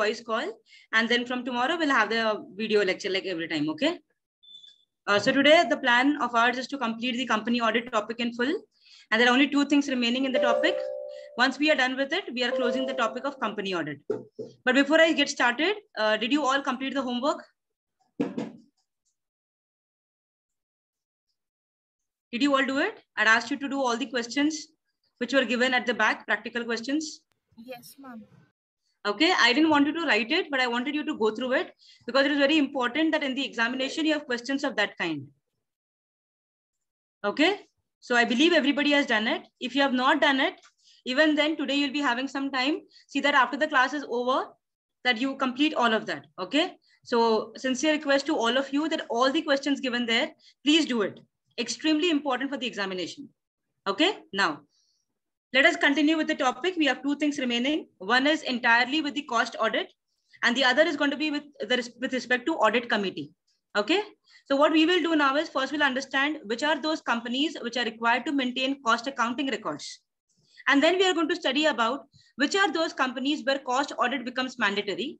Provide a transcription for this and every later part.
voice call. And then from tomorrow, we'll have the video lecture like every time, okay? Uh, so today, the plan of ours is to complete the company audit topic in full. And there are only two things remaining in the topic. Once we are done with it, we are closing the topic of company audit. But before I get started, uh, did you all complete the homework? Did you all do it? I'd asked you to do all the questions which were given at the back, practical questions. Yes, ma'am. Okay, I didn't want you to write it, but I wanted you to go through it because it is very important that in the examination you have questions of that kind. Okay, so I believe everybody has done it. If you have not done it, even then today you'll be having some time. See that after the class is over, that you complete all of that. Okay, so sincere request to all of you that all the questions given there, please do it. Extremely important for the examination. Okay, now let us continue with the topic. We have two things remaining. One is entirely with the cost audit, and the other is going to be with, the, with respect to audit committee. Okay. So what we will do now is first we'll understand which are those companies which are required to maintain cost accounting records. And then we are going to study about which are those companies where cost audit becomes mandatory.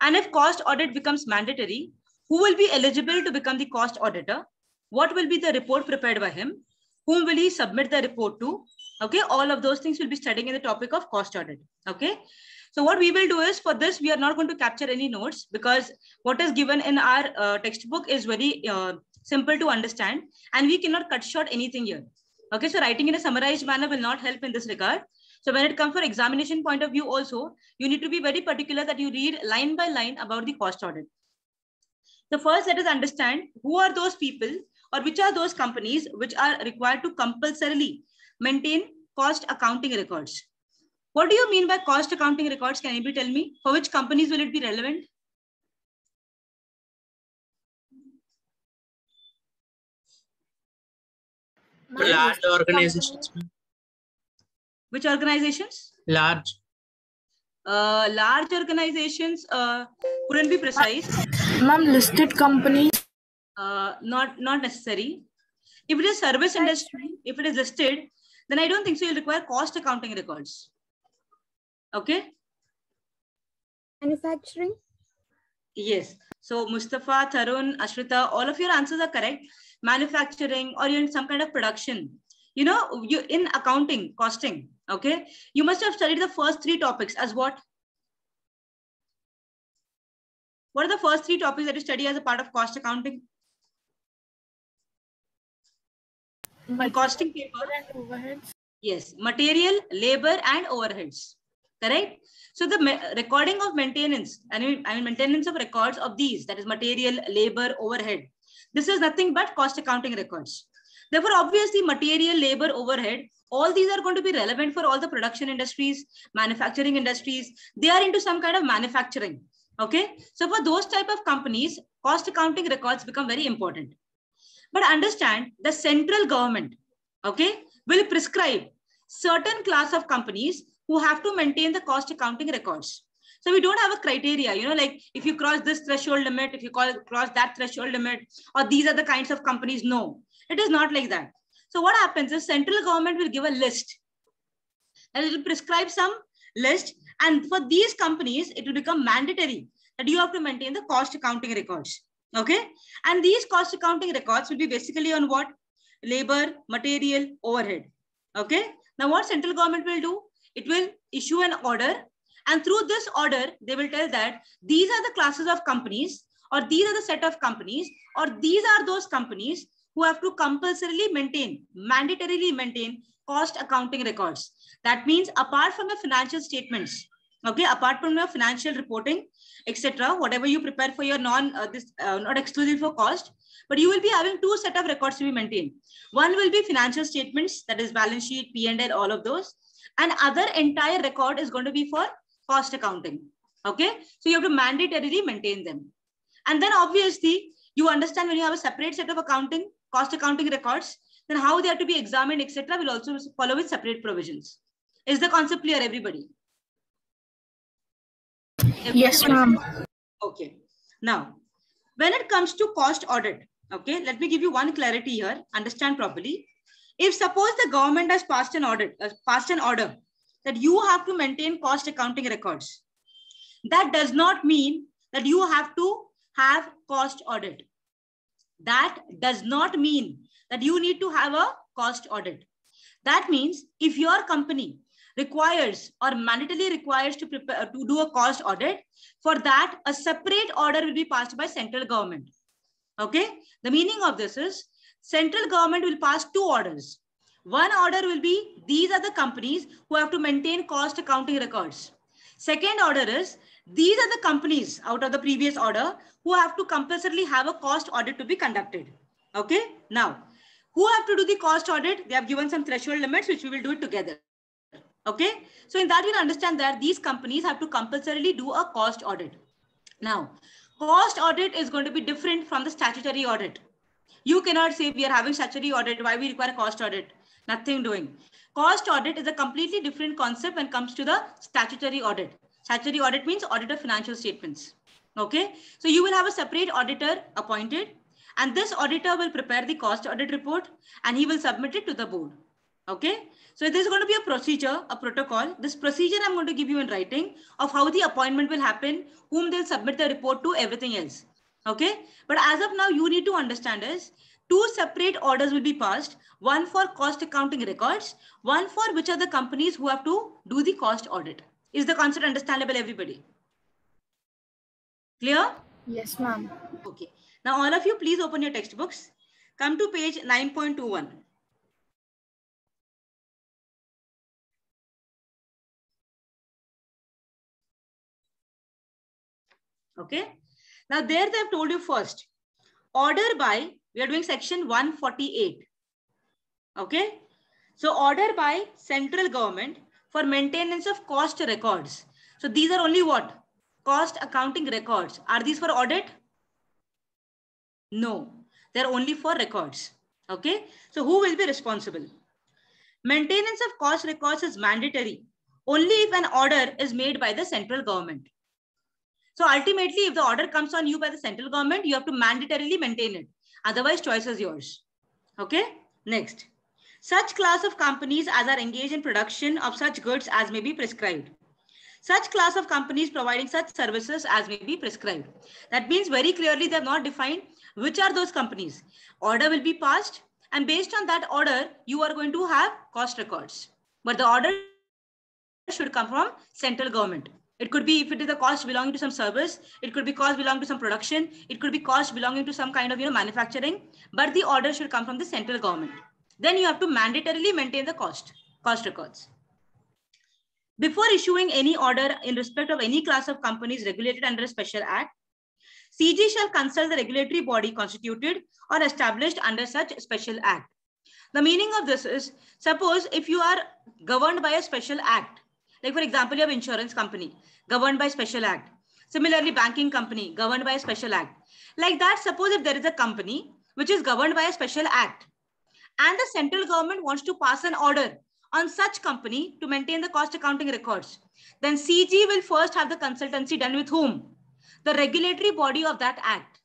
And if cost audit becomes mandatory, who will be eligible to become the cost auditor? What will be the report prepared by him? Whom will he submit the report to? Okay, all of those things we'll be studying in the topic of cost audit. Okay, so what we will do is for this, we are not going to capture any notes because what is given in our uh, textbook is very uh, simple to understand and we cannot cut short anything here. Okay, so writing in a summarized manner will not help in this regard. So when it comes for examination point of view also, you need to be very particular that you read line by line about the cost audit. The first let us understand who are those people or which are those companies which are required to compulsorily maintain cost accounting records. What do you mean by cost accounting records? Can anybody tell me? For which companies will it be relevant? large organizations Which organizations? large Uh, large organizations uh, couldn't be precise. Ma'am, listed companies. Uh, not, not necessary. If it is service industry, if it is listed, then I don't think so. You'll require cost accounting records. Okay. Manufacturing? Yes. So Mustafa, Tarun, Ashrita, all of your answers are correct. Manufacturing or you're in some kind of production. You know, you in accounting, costing, okay? You must have studied the first three topics as what? What are the first three topics that you study as a part of cost accounting? Mm-hmm. In costing paper, and overheads. Yes, material, labor, and overheads. Correct. So the recording of maintenance, I mean, I mean maintenance of records of these, that is material, labor, overhead. This is nothing but cost accounting records. Therefore, obviously, material, labor, overhead, all these are going to be relevant for all the production industries, manufacturing industries. They are into some kind of manufacturing. Okay. So for those type of companies, cost accounting records become very important. But understand the central government, okay, will prescribe certain class of companies who have to maintain the cost accounting records. So we don't have a criteria, you know, like if you cross this threshold limit, if you call, cross that threshold limit, or these are the kinds of companies. No, it is not like that. So what happens is central government will give a list and it will prescribe some list. And for these companies, it will become mandatory that you have to maintain the cost accounting records. Okay. And these cost accounting records will be basically on what? Labor, material, overhead. Okay. Now what central government will do? It will issue an order and through this order, they will tell that these are the classes of companies or these are the set of companies or these are those companies who have to compulsorily maintain, mandatorily maintain cost accounting records. That means apart from the financial statements, okay, apart from your financial reporting, etc., whatever you prepare for your non, uh, this uh, not exclusive for cost, but you will be having two set of records to be maintained. One will be financial statements, that is balance sheet, P&L, all of those. And other entire record is going to be for cost accounting. Okay, so you have to mandatorily maintain them. And then obviously, you understand when you have a separate set of accounting, cost accounting records, then how they are to be examined, etc., will also follow with separate provisions. Is the concept clear, everybody? Yes, ma'am. Okay. Now, when it comes to cost audit, okay, let me give you one clarity here. Understand properly. If suppose the government has passed an audit, uh, passed an order that you have to maintain cost accounting records. That does not mean that you have to have cost audit. That does not mean that you need to have a cost audit. That means if your company requires or mandatorily requires to prepare uh, to do a cost audit, for that a separate order will be passed by central government. Okay, the meaning of this is central government will pass two orders. One order will be these are the companies who have to maintain cost accounting records. Second order is these are the companies out of the previous order who have to compulsorily have a cost audit to be conducted. Okay, now who have to do the cost audit? They have given some threshold limits, which we will do it together. Okay, so in that we'll understand that these companies have to compulsorily do a cost audit. Now, cost audit is going to be different from the statutory audit. You cannot say we are having statutory audit, why we require cost audit? Nothing doing. Cost audit is a completely different concept when it comes to the statutory audit. Statutory audit means audit of financial statements. Okay, so you will have a separate auditor appointed and this auditor will prepare the cost audit report and he will submit it to the board. Okay, so there's going to be a procedure, a protocol. This procedure I'm going to give you in writing of how the appointment will happen, whom they'll submit the report to, everything else. Okay, but as of now, you need to understand is two separate orders will be passed, one for cost accounting records, one for which are the companies who have to do the cost audit. Is the concept understandable, everybody? Clear? Yes, ma'am. Okay. Now, all of you, please open your textbooks. Come to page 9.21. Okay. Now, there they have told you first. Order by, we are doing section 148. Okay. So, order by central government for maintenance of cost records. So, these are only what? Cost accounting records. Are these for audit? No, they're only for records. Okay, so who will be responsible? Maintenance of cost records is mandatory only if an order is made by the central government. So ultimately, if the order comes on you by the central government, you have to mandatorily maintain it. Otherwise, choice is yours. Okay, next. Such class of companies as are engaged in production of such goods as may be prescribed. Such class of companies providing such services as may be prescribed. That means very clearly they have not defined which are those companies? Order will be passed and based on that order, you are going to have cost records. But the order should come from central government. It could be if it is a cost belonging to some service, it could be cost belonging to some production, it could be cost belonging to some kind of you know manufacturing, but the order should come from the central government. Then you have to mandatorily maintain the cost, cost records. Before issuing any order in respect of any class of companies regulated under a special act, CG shall consult the regulatory body constituted or established under such special act. The meaning of this is, suppose if you are governed by a special act, like for example, you have insurance company governed by special act. Similarly, banking company governed by a special act. Like that, suppose if there is a company which is governed by a special act and the central government wants to pass an order on such company to maintain the cost accounting records, then CG will first have the consultancy done with whom? the regulatory body of that act,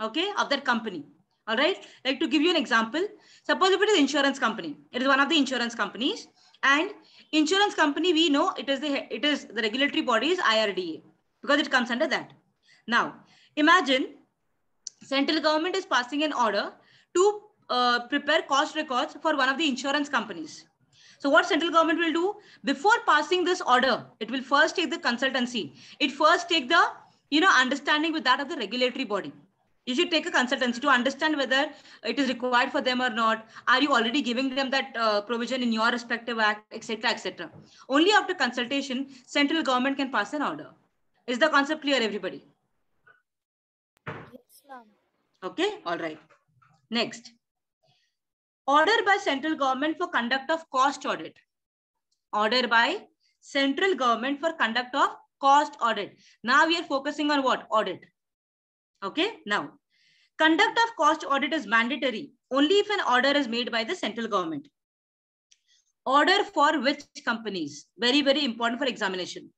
okay, of that company. All right. Like to give you an example, suppose if it is insurance company, it is one of the insurance companies, and insurance company we know it is the it is the regulatory body is IRDA because it comes under that. Now imagine central government is passing an order to uh, prepare cost records for one of the insurance companies. So what central government will do before passing this order, it will first take the consultancy. It first take the you know, understanding with that of the regulatory body. You should take a consultancy to understand whether it is required for them or not. Are you already giving them that uh, provision in your respective act, etc., etc. Only after consultation, central government can pass an order. Is the concept clear, everybody? Yes, ma'am. Okay, all right. Next, order by central government for conduct of cost audit. Order by central government for conduct of cost audit. Now we are focusing on what? Audit. Okay. Now, conduct of cost audit is mandatory only if an order is made by the central government. Order for which companies? Very, very important for examination.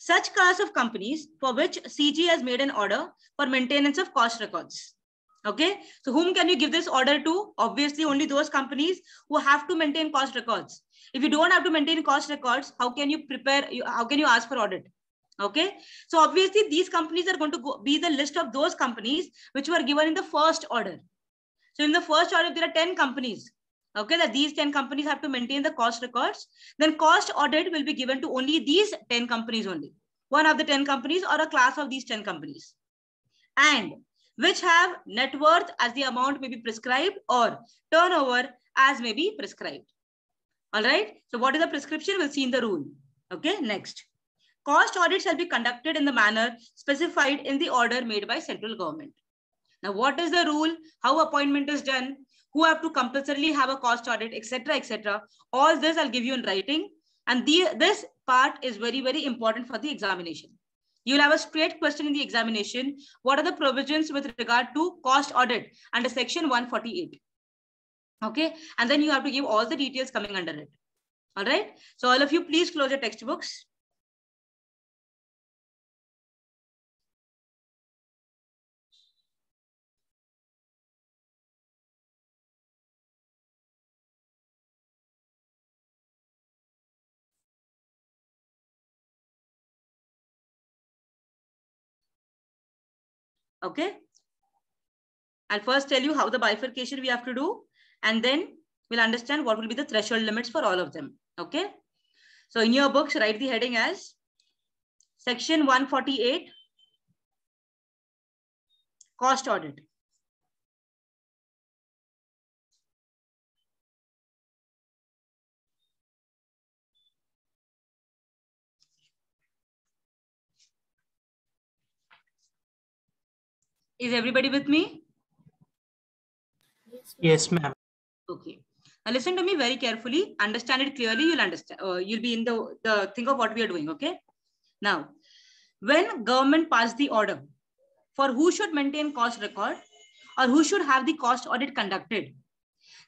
Such class of companies for which CG has made an order for maintenance of cost records. Okay, so whom can you give this order to? Obviously, only those companies who have to maintain cost records. If you don't have to maintain cost records, how can you prepare? How can you ask for audit? Okay. So obviously these companies are going to go, be the list of those companies which were given in the first order. So in the first order, there are 10 companies. Okay, that these 10 companies have to maintain the cost records. Then cost audit will be given to only these 10 companies only. One of the 10 companies or a class of these 10 companies. And which have net worth as the amount may be prescribed or turnover as may be prescribed. All right. So what is the prescription? We'll see in the rule. Okay, next. Cost audit shall be conducted in the manner specified in the order made by central government. Now, what is the rule? How appointment is done? Who have to compulsorily have a cost audit, etc., etc. All this I'll give you in writing. And the, this part is very, very important for the examination. You'll have a straight question in the examination. What are the provisions with regard to cost audit under section 148? Okay. And then you have to give all the details coming under it. All right. So all of you, please close your textbooks. Okay. I'll first tell you how the bifurcation we have to do, and then we'll understand what will be the threshold limits for all of them. Okay. So in your books, write the heading as section 148, cost audit. Is everybody with me? Yes, ma'am. Okay. Now listen to me very carefully. Understand it clearly. You'll understand. Uh, you'll be in the, the think of what we are doing. Okay. Now, when government passed the order for who should maintain cost record or who should have the cost audit conducted,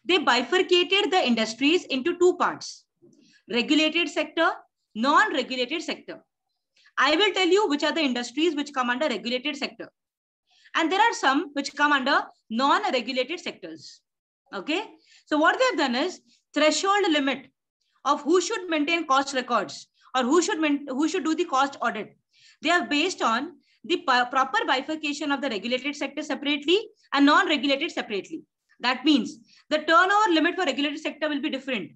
they bifurcated the industries into two parts, regulated sector, non-regulated sector. I will tell you which are the industries which come under regulated sector. And there are some which come under non-regulated sectors. Okay. So what they have done is threshold limit of who should maintain cost records or who should who should do the cost audit. They are based on the proper bifurcation of the regulated sector separately and non-regulated separately. That means the turnover limit for regulated sector will be different.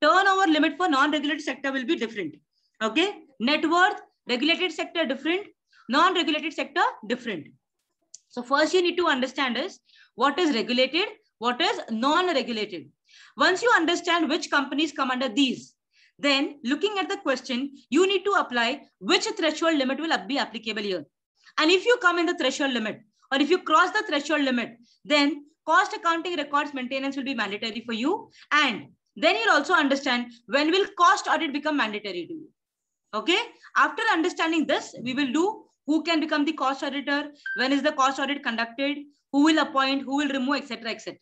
Turnover limit for non-regulated sector will be different. Okay. Net worth, regulated sector different, non-regulated sector different. So first you need to understand is what is regulated, what is non-regulated. Once you understand which companies come under these, then looking at the question, you need to apply which threshold limit will be applicable here. And if you come in the threshold limit, or if you cross the threshold limit, then cost accounting records maintenance will be mandatory for you. And then you'll also understand when will cost audit become mandatory to you. Okay. After understanding this, we will do who can become the cost auditor, when is the cost audit conducted, who will appoint, who will remove, etc., etc.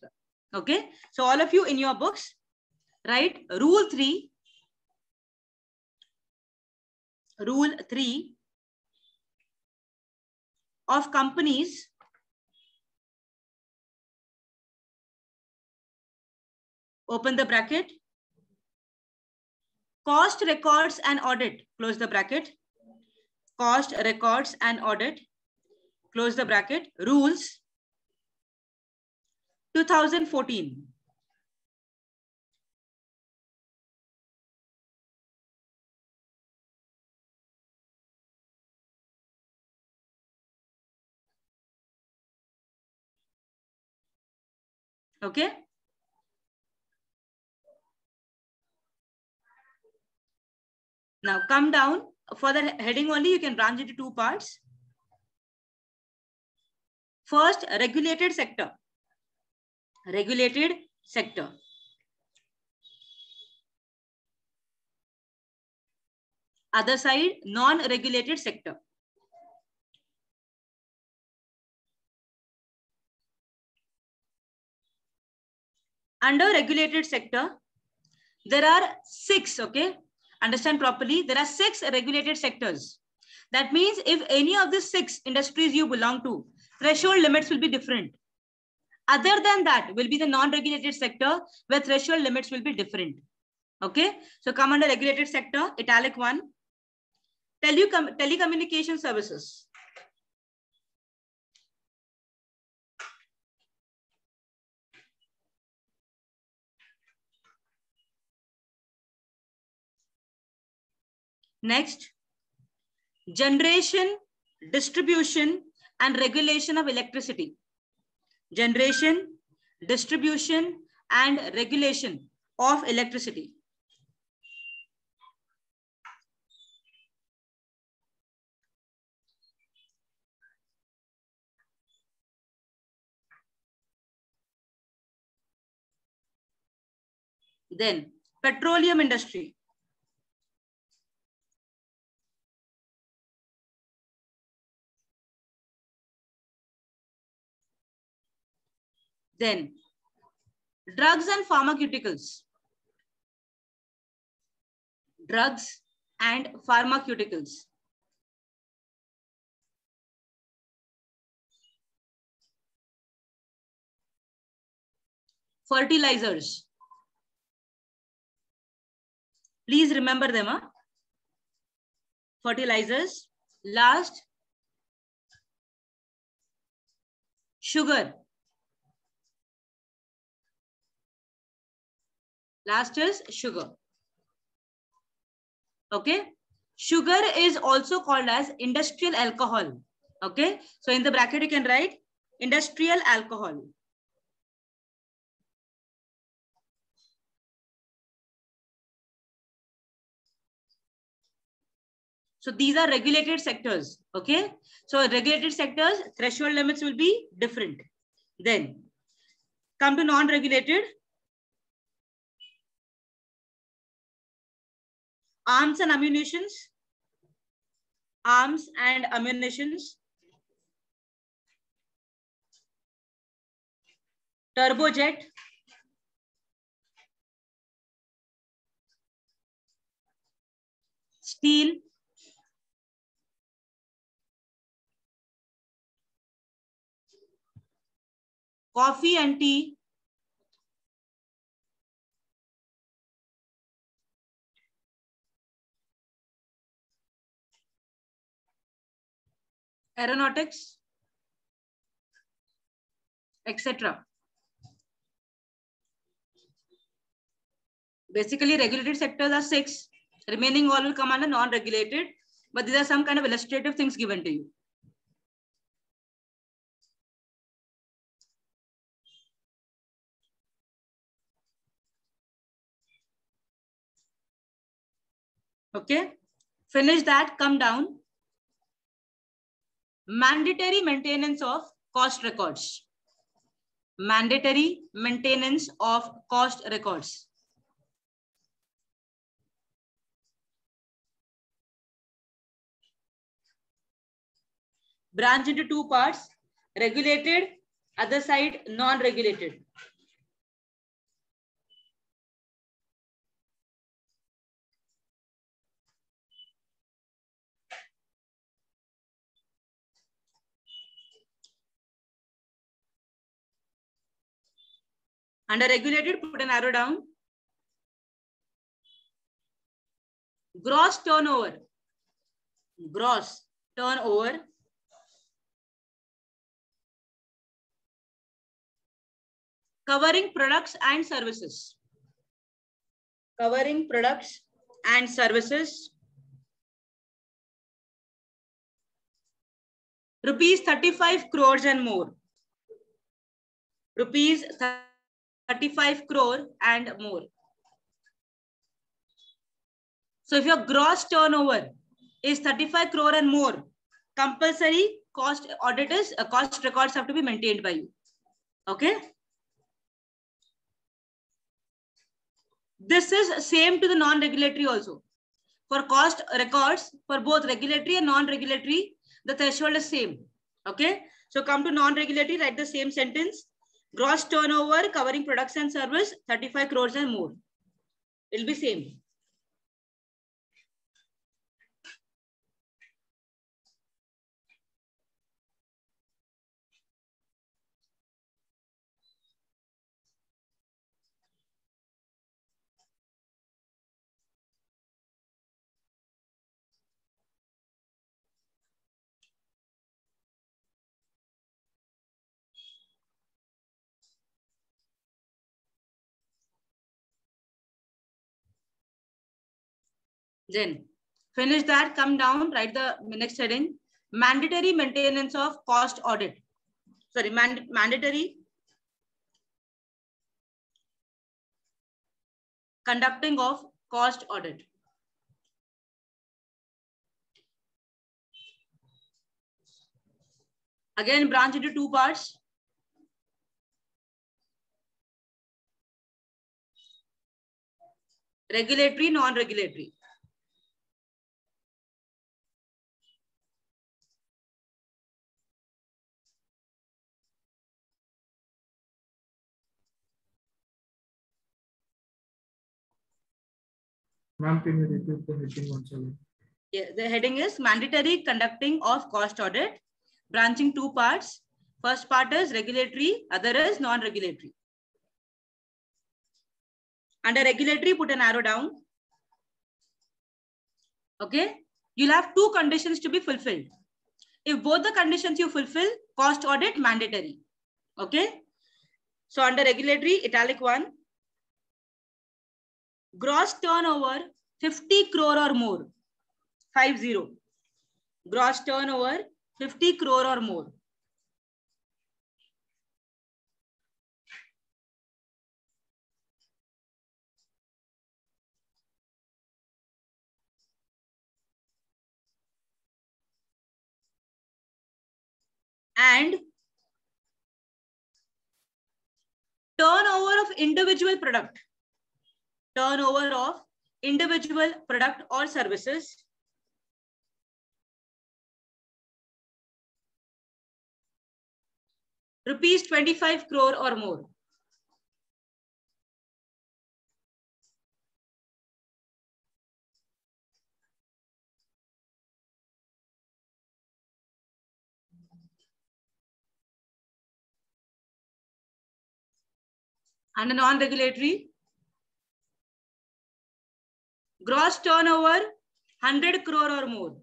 Okay. So all of you in your books, write rule three. Rule three of companies open the bracket cost records and audit close the bracket cost records and audit close the bracket rules 2014 okay? Now come down for the heading only, you can branch into two parts. First, regulated sector. Regulated sector. Other side, non-regulated sector. Under regulated sector, there are six, okay? Understand properly, there are six regulated sectors. That means if any of the six industries you belong to, threshold limits will be different. Other than that will be the non-regulated sector where threshold limits will be different. Okay. So come under regulated sector, italic one. telecom telecommunication services. Next, generation, distribution, and regulation of electricity. Generation, distribution, and regulation of electricity. Then, petroleum industry. Then, drugs and pharmaceuticals. Drugs and pharmaceuticals. Fertilizers. Please remember them. Huh? Fertilizers. Last, sugar. Last is sugar. Okay. Sugar is also called as industrial alcohol. Okay. So in the bracket, you can write industrial alcohol. So these are regulated sectors. Okay. So regulated sectors, threshold limits will be different. Then come to non-regulated. Arms and ammunitions. Arms and ammunitions. Turbojet. Steel. coffee and tea. Aeronautics, etc. Basically, regulated sectors are six. Remaining all will come under non-regulated, but these are some kind of illustrative things given to you. Okay. Finish that, come down. Mandatory maintenance of cost records. Mandatory maintenance of cost records. Branch into two parts, regulated, other side non-regulated. Under regulated, put an arrow down. Gross turnover. Gross turnover. Covering products and services. Covering products and services. Rupees 35 crores and more. Rupees 35 crore and more. So if your gross turnover is 35 crore and more, compulsory cost auditors, uh, cost records have to be maintained by you. Okay. This is same to the non-regulatory also. For cost records, for both regulatory and non-regulatory, the threshold is same. Okay. So come to non-regulatory, write the same sentence. Gross turnover covering products and service, 35 crores and more. It'll be same. Then finish that, come down, write the next heading. Mandatory maintenance of cost audit. Sorry, mand mandatory conducting of cost audit. Again, branch into two parts. Regulatory, non-regulatory. Ma'am, can you repeat the heading once again? Yeah, the heading is mandatory conducting of cost audit, branching two parts. First part is regulatory, other is non-regulatory. Under regulatory, put an arrow down. Okay, you'll have two conditions to be fulfilled. If both the conditions you fulfill, cost audit mandatory. Okay, so under regulatory, italic one, gross turnover 50 crore or more. 50. Gross turnover 50 crore or more. And turnover of individual product. Turnover of individual product or services rupees 25 crore or more. And a non-regulatory gross turnover 100 crore or more.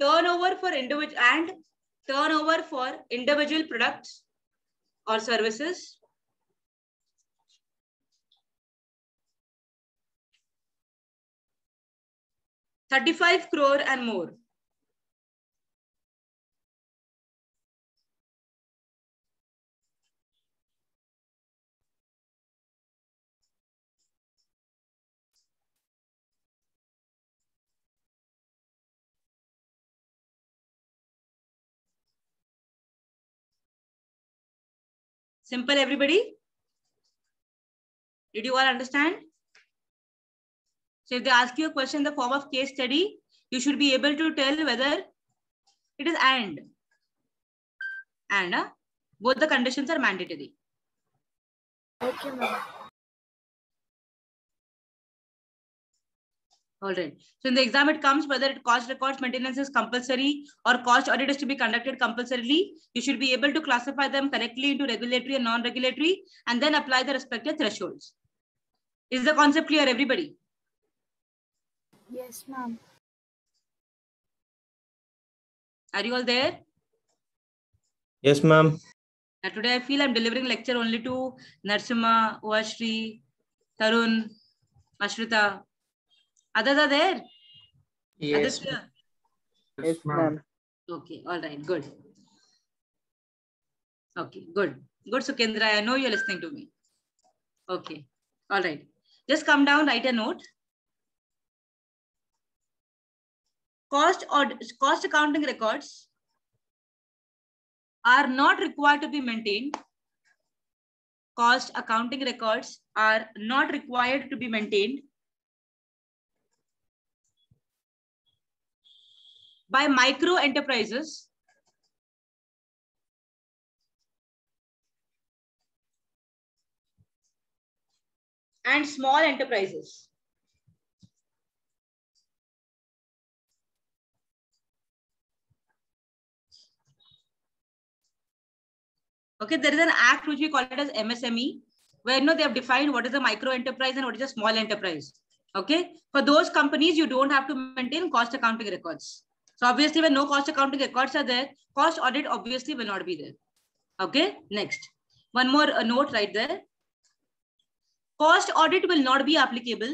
Turnover for individual and turnover for individual products or services. Thirty-five crore and more. Simple, everybody? Did you all understand? So if they ask you a question in the form of case study, you should be able to tell whether it is and. And uh, both the conditions are mandatory. Okay, ma'am. All right. So in the exam, it comes whether it cost records maintenance is compulsory or cost audit is to be conducted compulsorily. You should be able to classify them correctly into regulatory and non-regulatory and then apply the respective thresholds. Is the concept clear, everybody? Yes, ma'am. Are you all there? Yes, ma'am. Now today I feel I'm delivering lecture only to Narsima, Uashri, Tarun, Ashrita. Others are there? Yes. Aditya? Yes, ma'am. Okay, all right, good. Okay, good. Good, Sukendra. I know you're listening to me. Okay, all right. Just come down, write a note. Cost or cost accounting records are not required to be maintained. Cost accounting records are not required to be maintained by micro enterprises and small enterprises. Okay, there is an act which we call it as MSME, where you know they have defined what is a micro enterprise and what is a small enterprise. Okay, for those companies, you don't have to maintain cost accounting records. So obviously when no cost accounting records are there, cost audit obviously will not be there. Okay, next. One more uh, note right there. Cost audit will not be applicable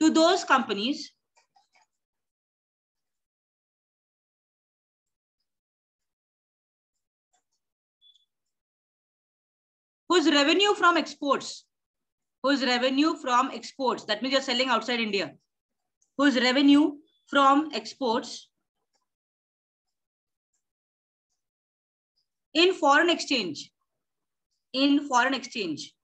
to those companies whose revenue from exports, whose revenue from exports, that means you're selling outside India, whose revenue from exports? In foreign exchange, in foreign exchange,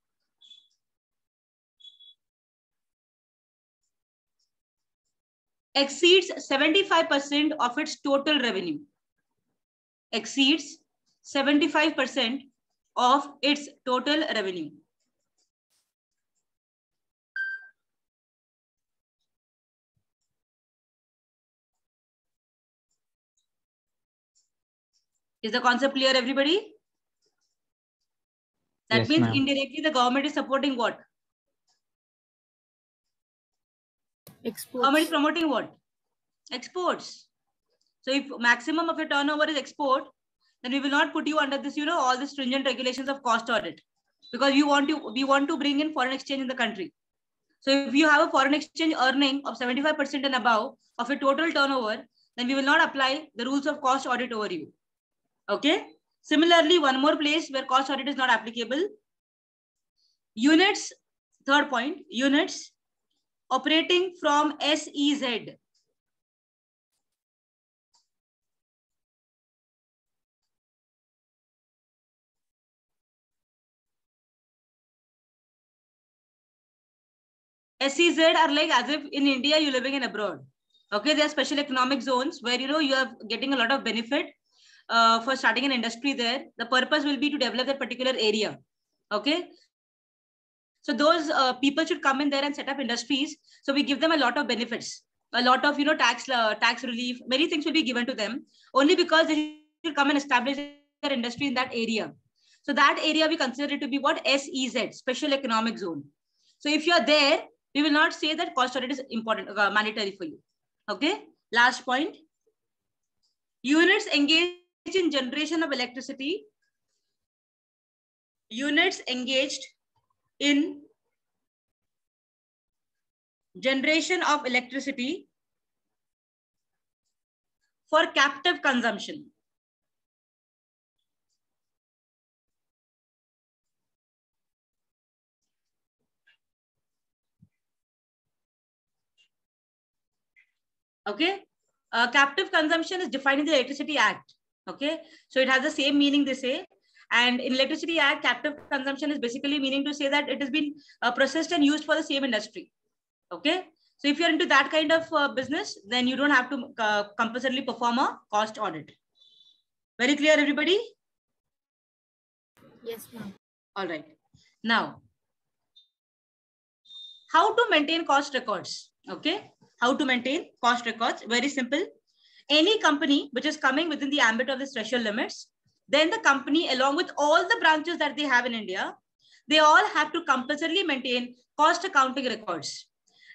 exceeds 75% of its total revenue, exceeds 75% of its total revenue. Is the concept clear, everybody? That Yes, means indirectly the government is supporting what? Government is Exports. promoting what? Exports. So if maximum of your turnover is export, then we will not put you under this, you know, all the stringent regulations of cost audit because we want to we want to bring in foreign exchange in the country. So if you have a foreign exchange earning of 75% and above of your total turnover, then we will not apply the rules of cost audit over you. Okay. Similarly, one more place where cost audit is not applicable. Units, third point, units operating from SEZ. SEZ are like as if in India you're living in abroad. Okay, there are special economic zones where you know you are getting a lot of benefit uh, for starting an industry there. The purpose will be to develop that particular area. Okay, so those uh, people should come in there and set up industries. So we give them a lot of benefits, a lot of you know tax uh, tax relief. Many things will be given to them only because they should come and establish their industry in that area. So that area we consider it to be what SEZ, Special Economic Zone. So if you are there, we will not say that cost audit is important, uh, mandatory for you. Okay. Last point. Units engaged in generation of electricity. Units engaged in generation of electricity for captive consumption. Okay. Uh, captive consumption is defined in the Electricity Act. Okay. So it has the same meaning they say. And in Electricity Act, captive consumption is basically meaning to say that it has been uh, processed and used for the same industry. Okay. So if you're into that kind of uh, business, then you don't have to uh, compulsorily perform a cost audit. Very clear, everybody? Yes, ma'am. All right. Now, how to maintain cost records? Okay. How to maintain cost records? Very simple. Any company which is coming within the ambit of the threshold limits, then the company, along with all the branches that they have in India, they all have to compulsorily maintain cost accounting records.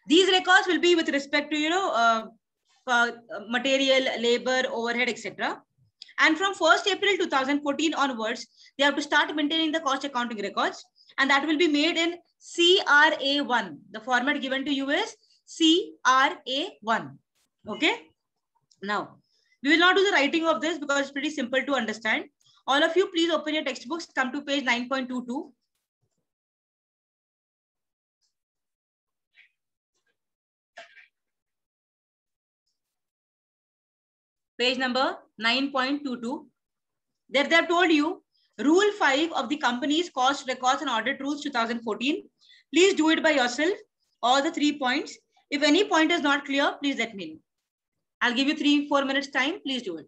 These records will be with respect to, you know, uh, uh, material, labor, overhead, etc. And from 1st April 2014 onwards, they have to start maintaining the cost accounting records. And that will be made in CRA1. The format given to you is CRA1. Okay. Now, we will not do the writing of this because it's pretty simple to understand. All of you, please open your textbooks, come to page 9.22. Page number 9.22. There they have told you Rule 5 of the company's cost records and audit rules 2014. Please do it by yourself, all the three points. If any point is not clear, please let me know. I'll give you three, four minutes time. Please do it.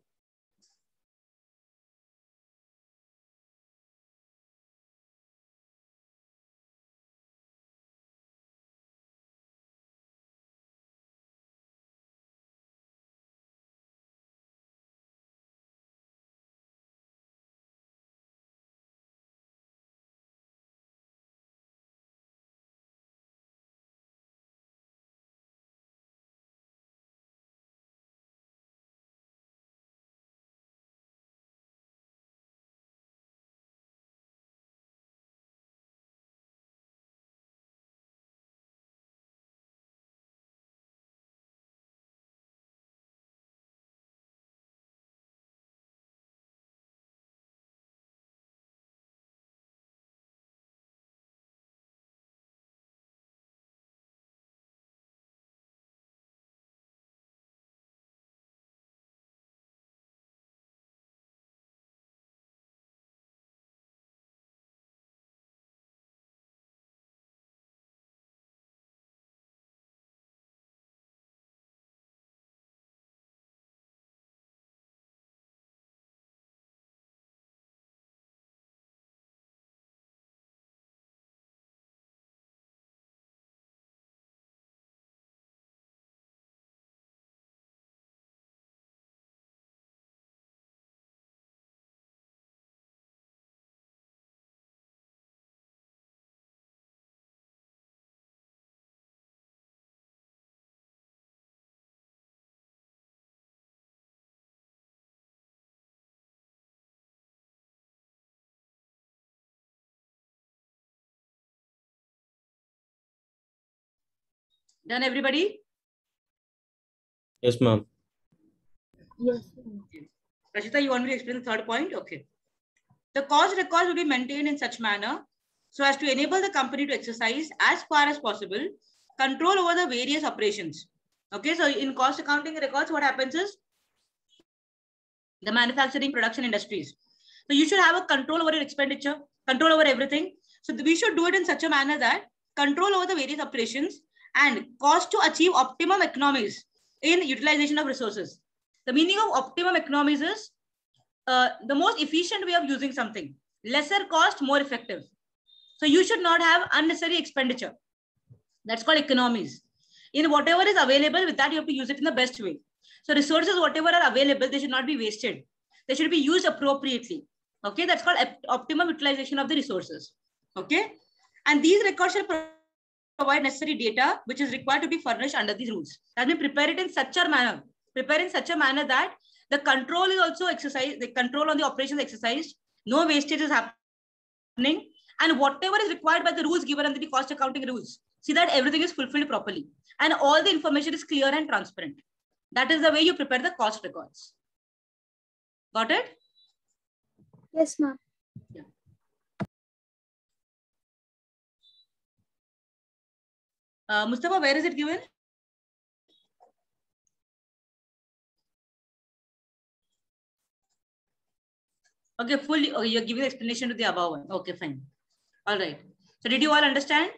Done, everybody? Yes, ma'am. Yes, ma'am. Rashita, you want me to explain the third point? Okay. The cost records will be maintained in such manner so as to enable the company to exercise as far as possible control over the various operations. Okay, so in cost accounting records, what happens is the manufacturing production industries. So you should have a control over your expenditure, control over everything. So we should do it in such a manner that control over the various operations and cost to achieve optimum economies in utilization of resources. The meaning of optimum economies is uh, the most efficient way of using something. Lesser cost, more effective. So you should not have unnecessary expenditure. That's called economies. In whatever is available, with that you have to use it in the best way. So resources, whatever are available, they should not be wasted. They should be used appropriately. Okay, that's called optimum utilization of the resources. Okay, and these records provide necessary data which is required to be furnished under these rules. That means prepare it in such a manner, prepare in such a manner that the control is also exercised, the control on the operations exercised, no wastage is happening, and whatever is required by the rules given under the cost accounting rules, see that everything is fulfilled properly and all the information is clear and transparent. That is the way you prepare the cost records. Got it? Yes, ma'am. Yeah. Uh, Mustafa, where is it given? Okay, fully. Oh, you're giving explanation to the above one. Okay, fine. All right. So did you all understand?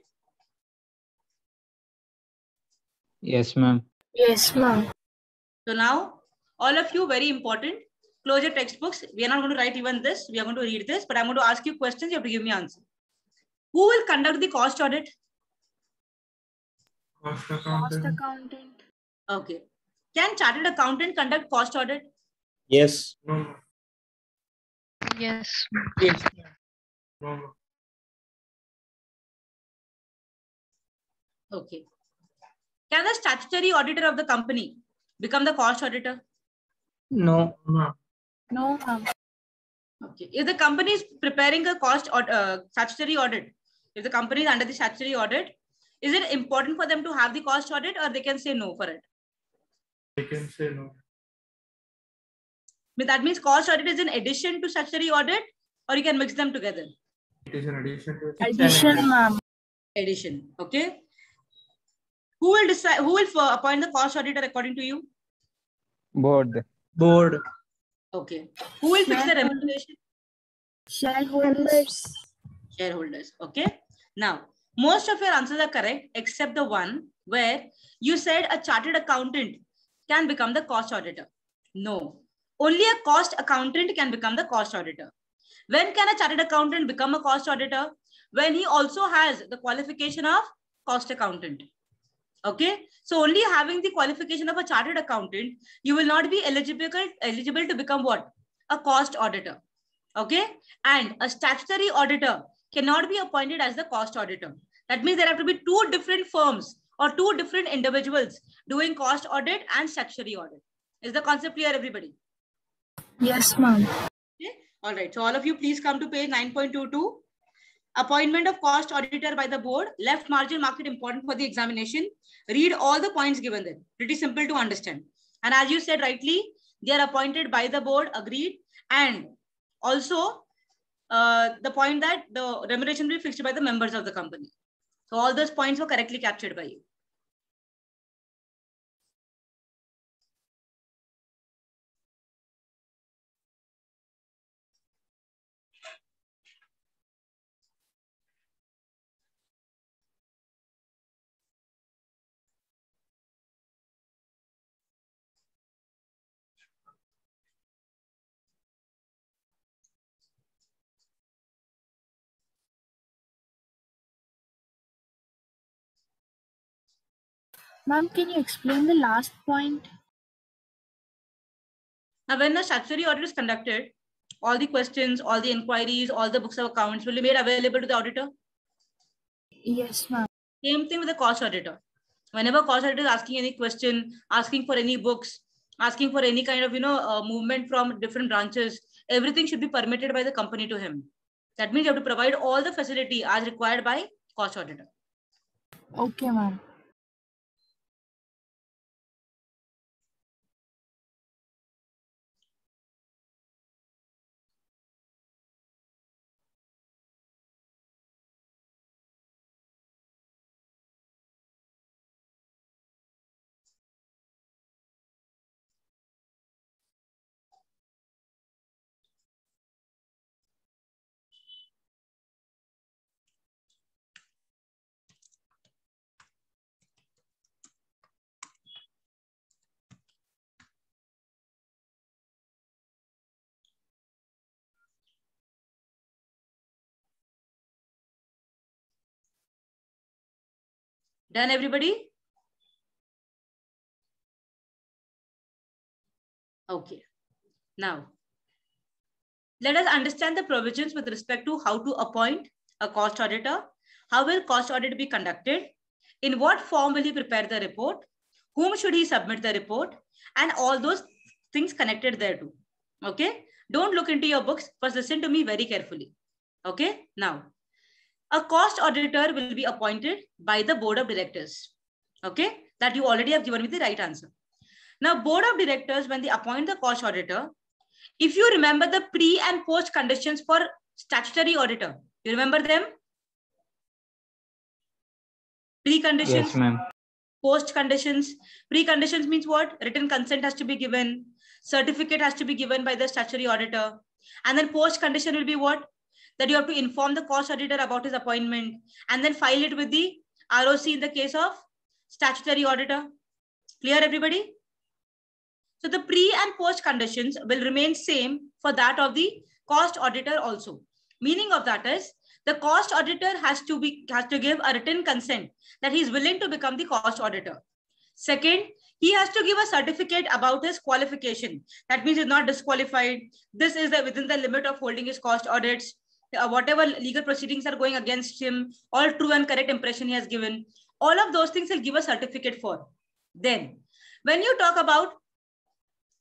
Yes, ma'am. Yes, ma'am. So now, all of you, very important, close your textbooks. We are not going to write even this. We are going to read this, but I'm going to ask you questions. You have to give me answer. Who will conduct the cost audit? Cost Cost accountant. accountant. Okay. Can chartered accountant conduct cost audit? Yes. No, no, Yes. Yes. no, no. Okay. Can the statutory auditor of the company become the cost auditor? No. No, No. Okay. If the company is preparing a cost or uh, statutory audit, if the company is under the statutory audit, is it important for them to have the cost audit or they can say no for it? they can say no. But that means cost audit is in addition to statutory audit or you can mix them together. It is an addition to. Addition, ma'am. Addition. Okay. Who will decide, who will appoint the cost auditor according to you? Board. Board. Okay. Who will fix the Shareholder. remuneration? Shareholders. shareholders. Okay. Now, most of your answers are correct except the one where you said a chartered accountant can become the cost auditor. No, only a cost accountant can become the cost auditor. When can a chartered accountant become a cost auditor? When he also has the qualification of cost accountant. Okay, so only having the qualification of a chartered accountant, you will not be eligible, eligible to become what? A cost auditor. Okay, and a statutory auditor cannot be appointed as the cost auditor. That means there have to be two different firms or two different individuals doing cost audit and statutory audit. Is the concept clear, everybody? Yes, ma'am. Okay. All right. So all of you, please come to page 9.22. Appointment of cost auditor by the board. Left margin market important for the examination. Read all the points given there. Pretty simple to understand. And as you said rightly, they are appointed by the board, agreed. And also uh, the point that the remuneration will be fixed by the members of the company. So all those points were correctly captured by you. Ma'am, can you explain the last point? Now, when a statutory audit is conducted, all the questions, all the inquiries, all the books of accounts will be made available to the auditor. Yes, ma'am. Same thing with the cost auditor. Whenever cost auditor is asking any question, asking for any books, asking for any kind of you know uh, movement from different branches, everything should be permitted by the company to him. That means you have to provide all the facility as required by cost auditor. Okay, ma'am. Done, everybody? Okay. Now, let us understand the provisions with respect to how to appoint a cost auditor. How will cost audit be conducted? In what form will he prepare the report? Whom should he submit the report? And all those things connected there too. Okay. Don't look into your books. First, listen to me very carefully. Okay. Now, a cost auditor will be appointed by the board of directors. Okay. That you already have given me the right answer. Now, board of directors, when they appoint the cost auditor, if you remember the pre and post conditions for statutory auditor, you remember them? Preconditions, Yes, ma'am. post conditions. Preconditions means what? Written consent has to be given. Certificate has to be given by the statutory auditor. And then post condition will be what? That you have to inform the cost auditor about his appointment and then file it with the ROC in the case of statutory auditor. Clear everybody? So the pre and post conditions will remain same for that of the cost auditor also. Meaning of that is the cost auditor has to be has to give a written consent that he is willing to become the cost auditor. Second, he has to give a certificate about his qualification. That means he's not disqualified. This is the, within the limit of holding his cost audits. Uh, whatever legal proceedings are going against him, all true and correct impression he has given. All of those things he'll give a certificate for. Then, when you talk about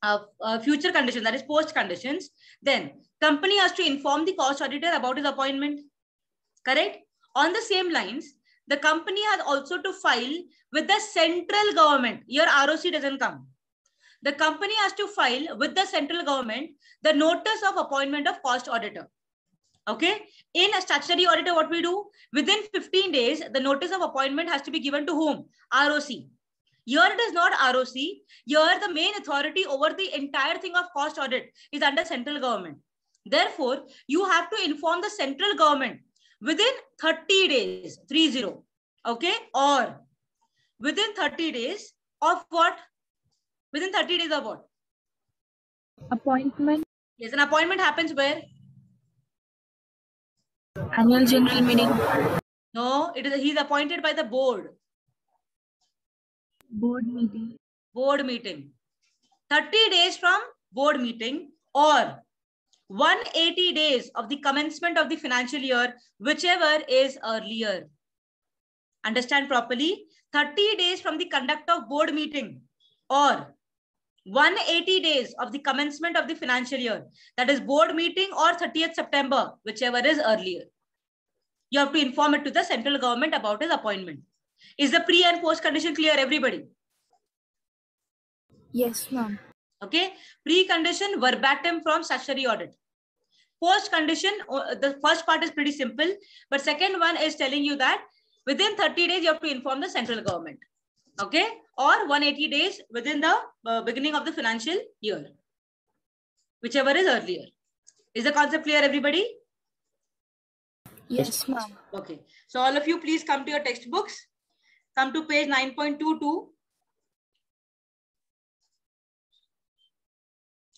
uh, uh, future conditions, that is post conditions, then company has to inform the cost auditor about his appointment. Correct? On the same lines, the company has also to file with the central government. Your ROC doesn't come. The company has to file with the central government the notice of appointment of cost auditor. Okay. In a statutory auditor, what we do within 15 days, the notice of appointment has to be given to whom? ROC. Here it is not ROC. Here the main authority over the entire thing of cost audit is under central government. Therefore, you have to inform the central government within 30 days, 30, okay? Or within 30 days of what? Within 30 days of what? Appointment, Yes, an appointment happens where? Annual general meeting, No, it is he's appointed by the board. board meeting, board meeting. 30 days from board meeting or 180 days of the commencement of the financial year whichever is earlier. Understand properly? 30 days from the conduct of board meeting or 180 days of the commencement of the financial year that is board meeting or 30th september whichever is earlier. You have to inform it to the central government about his appointment. Is the pre and post condition clear everybody? Yes ma'am, Okay, Pre condition verbatim from statutory audit. Post condition, uh, the first part is pretty simple, but second one is telling you that within 30 days you have to inform the central government. Okay, or 180 days within the uh, beginning of the financial year, whichever is earlier. Is the concept clear, everybody? yes ma'am, Okay, so all of you please come to your textbooks. Come to page 9.22.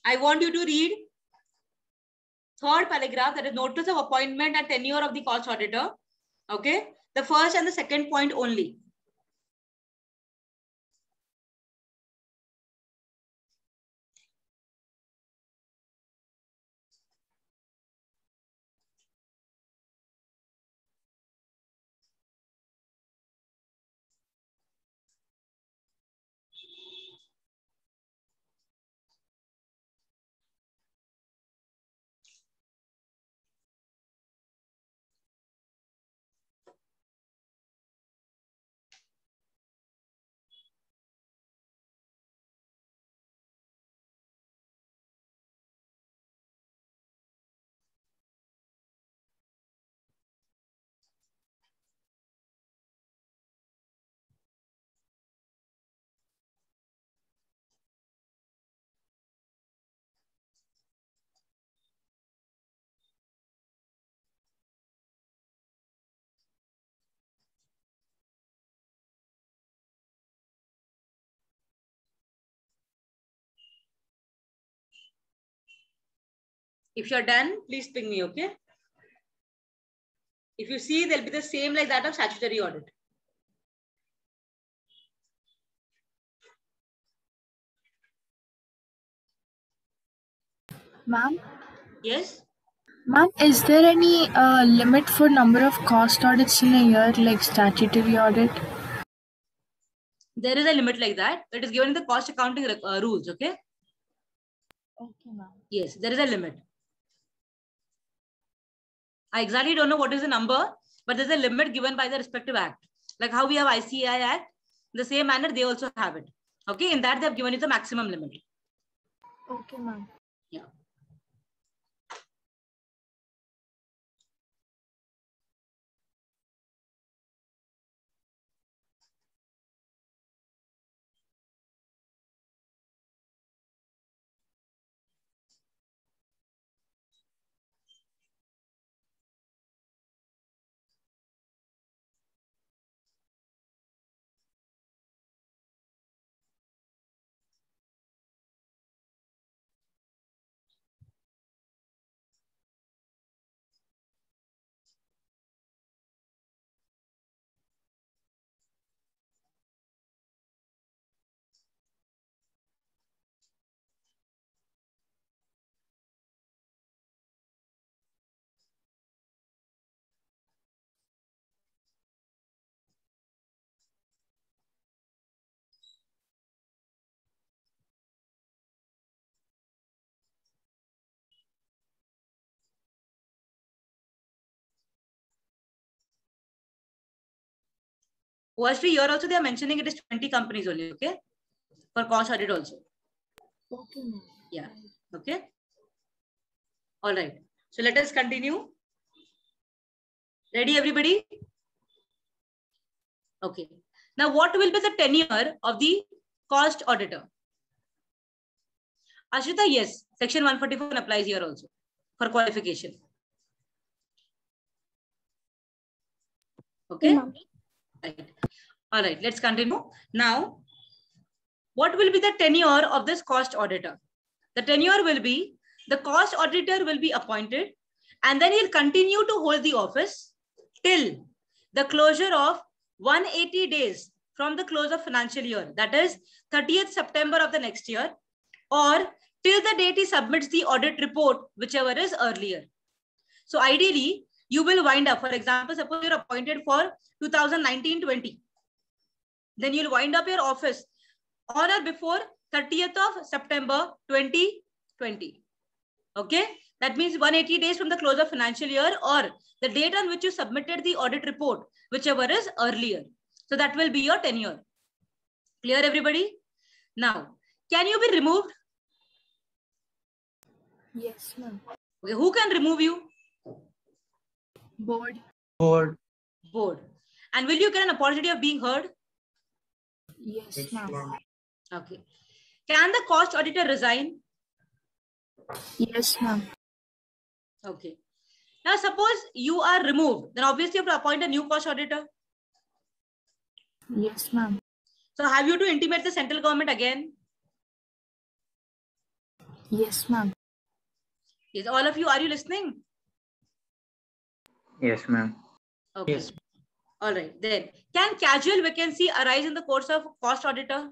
I want you to read third paragraph that is notice of appointment and tenure of the cost auditor. Okay, the first and the second point only. If you're done, please ping me, okay? If you see, they'll be the same like that of statutory audit. Ma'am? Yes? Ma'am, is there any uh, limit for number of cost audits in a year like statutory audit? There is a limit like that. It is given in the cost accounting uh, rules, okay? Okay, ma'am. Yes, there is a limit. I exactly don't know what is the number, but there's a limit given by the respective act. Like how we have ICI Act, the same manner they also have it. Okay, in that they have given you the maximum limit. Okay, ma'am. Actually, here also they are mentioning it is 20 companies only, okay? For cost audit also. Okay. Yeah. Okay. All right. So let us continue. Ready, everybody? Okay. Now, what will be the tenure of the cost auditor? Ashita, yes. Section 144 applies here also for qualification. Okay. Right. All right. Let's continue. Now, what will be the tenure of this cost auditor? The tenure will be the cost auditor will be appointed and then he'll continue to hold the office till the closure of 180 days from the close of financial year. That is 30th September of the next year or till the date he submits the audit report, whichever is earlier. So ideally, you will wind up, for example, suppose you're appointed for 2019-20. Then you'll wind up your office on or before 30th of September 2020. Okay, that means 180 days from the close of financial year or the date on which you submitted the audit report, whichever is earlier. So that will be your tenure. Clear, everybody? Now, can you be removed? Yes, ma'am. Okay, who can remove you? Board. Board. Board. And will you get an opportunity of being heard? Yes, Yes, ma'am. ma'am. Okay. Can the cost auditor resign? Yes, ma'am. Okay. Now, suppose you are removed, then obviously you have to appoint a new cost auditor. Yes, ma'am. So, have you to intimate the central government again? Yes, ma'am. Yes, all of you, are you listening? Yes, ma'am. Okay. Yes. All right. Then, can casual vacancy arise in the course of cost auditor?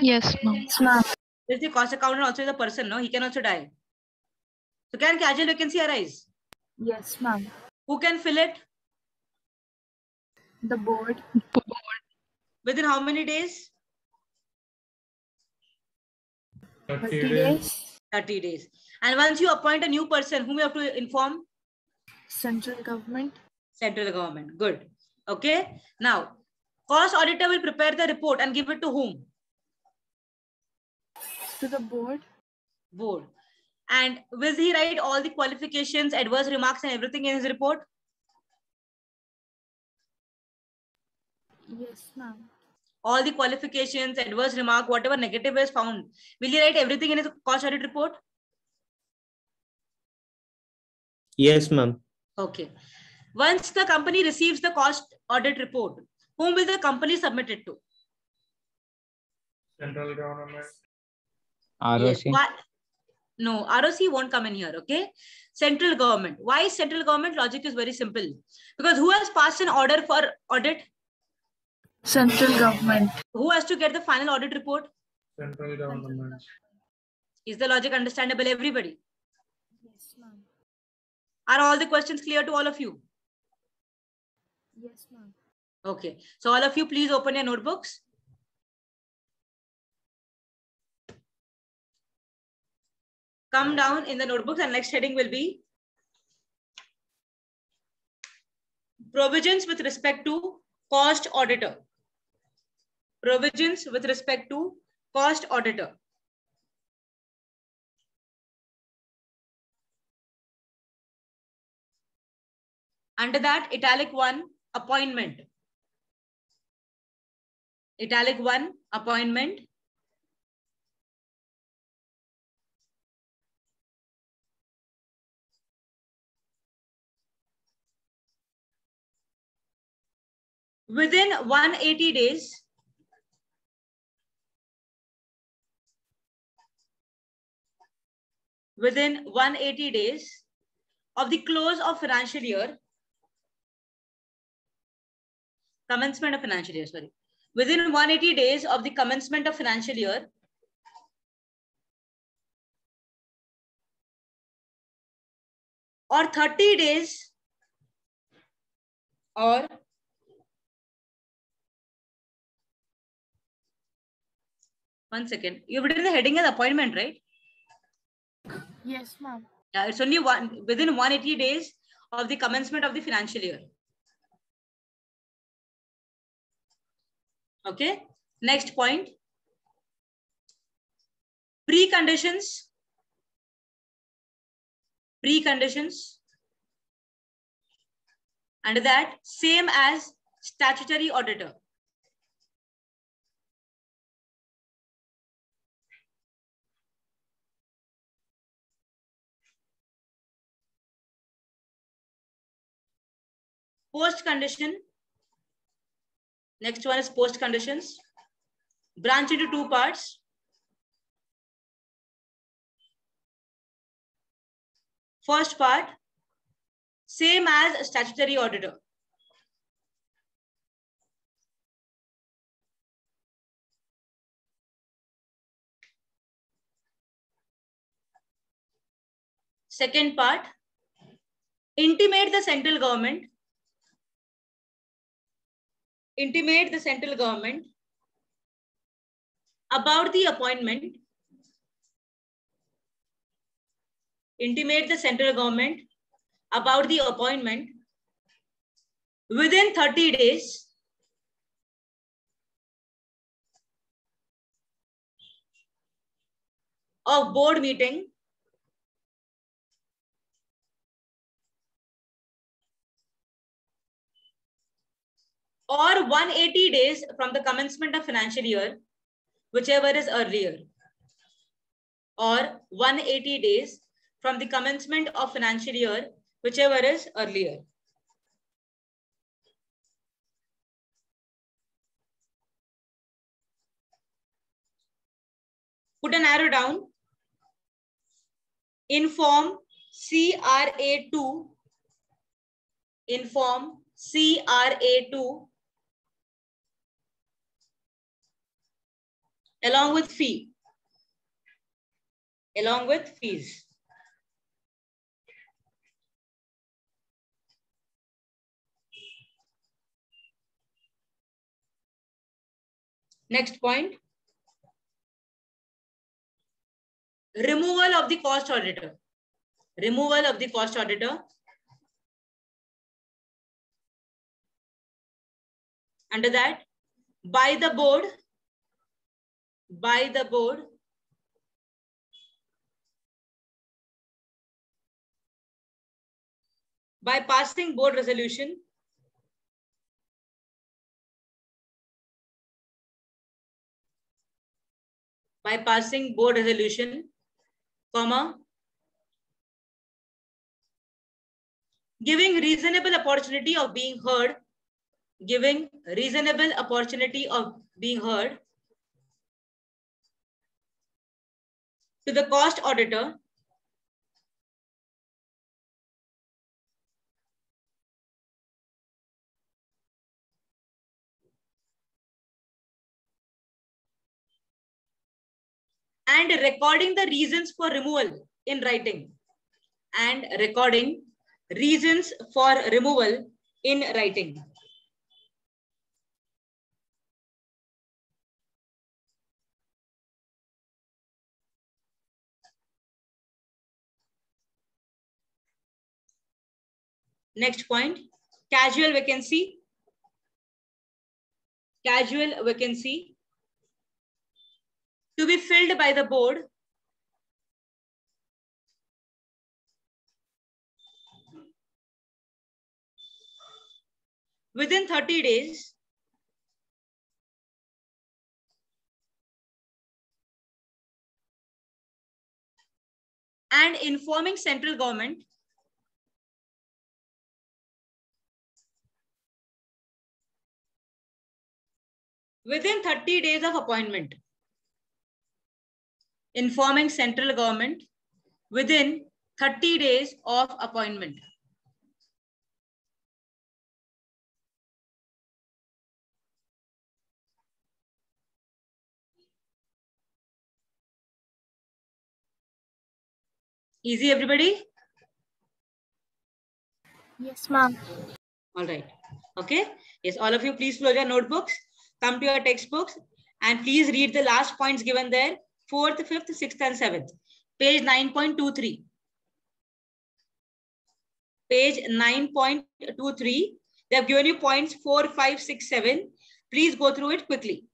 Yes, ma'am. Yes, ma'am. Is the cost accountant also is a person? No, he can also die. So, can casual vacancy arise? Yes, ma'am. Who can fill it? The board. board. Within how many days? 30 30 days. days. 30 days. And once you appoint a new person, whom you have to inform? Central government. Central government. Good. Okay. Now, cost auditor will prepare the report and give it to whom? To the board. Board. And will he write all the qualifications, adverse remarks, and everything in his report? Yes, ma'am. All the qualifications, adverse remark, whatever negative is found, will he write everything in his cost audit report? Yes, ma'am. Okay. Once the company receives the cost audit report, whom will the company submit it to? Central government. ROC. Yes. No, ROC won't come in here. Okay. Central government. Why central government? Logic is very simple. Because who has passed an order for audit? Central government. Who has to get the final audit report? Central government. Is the logic understandable, everybody? Are all the questions clear to all of you? Yes, ma'am. Okay. So all of you, please open your notebooks. Come down in the notebooks and next heading will be provisions with respect to cost auditor. Provisions with respect to cost auditor. Under that, italic one, appointment. Italic one, appointment. Within 180 days, within 180 days of the close of financial year, commencement of financial year, sorry. Within 180 days of the commencement of financial year, or 30 days or one second you've written the heading as appointment right Yes, ma'am. yeah it's only one within 180 days of the commencement of the financial year okay? Next point. Preconditions. Preconditions. And that same as statutory auditor. Post condition next one is post conditions. Branch into two parts. First part same as statutory auditor. Second part intimate the central government intimate the central government about the appointment intimate the central government about the appointment within 30 days of board meeting or 180 days from the commencement of financial year, whichever is earlier, or 180 days from the commencement of financial year, whichever is earlier. Put an arrow down. Inform CRA2, inform CRA2 along with fee, along with fees. Next point. Removal of the cost auditor. Removal of the cost auditor. Under that, by the board, by the board, by passing board resolution. By passing board resolution, comma, giving reasonable opportunity of being heard, giving reasonable opportunity of being heard to the cost auditor and recording the reasons for removal in writing. And recording reasons for removal in writing. Next point, casual vacancy. Casual vacancy. To be filled by the board. Within 30 days. And informing central government within 30 days of appointment informing central government within 30 days of appointment. Easy everybody? Yes, ma'am. all right. Okay. Yes all of you please close your notebooks come to your textbooks and please read the last points given there fourth fifth sixth and seventh. Page 9.23 page 9.23 they have given you points four five six seven. Please go through it quickly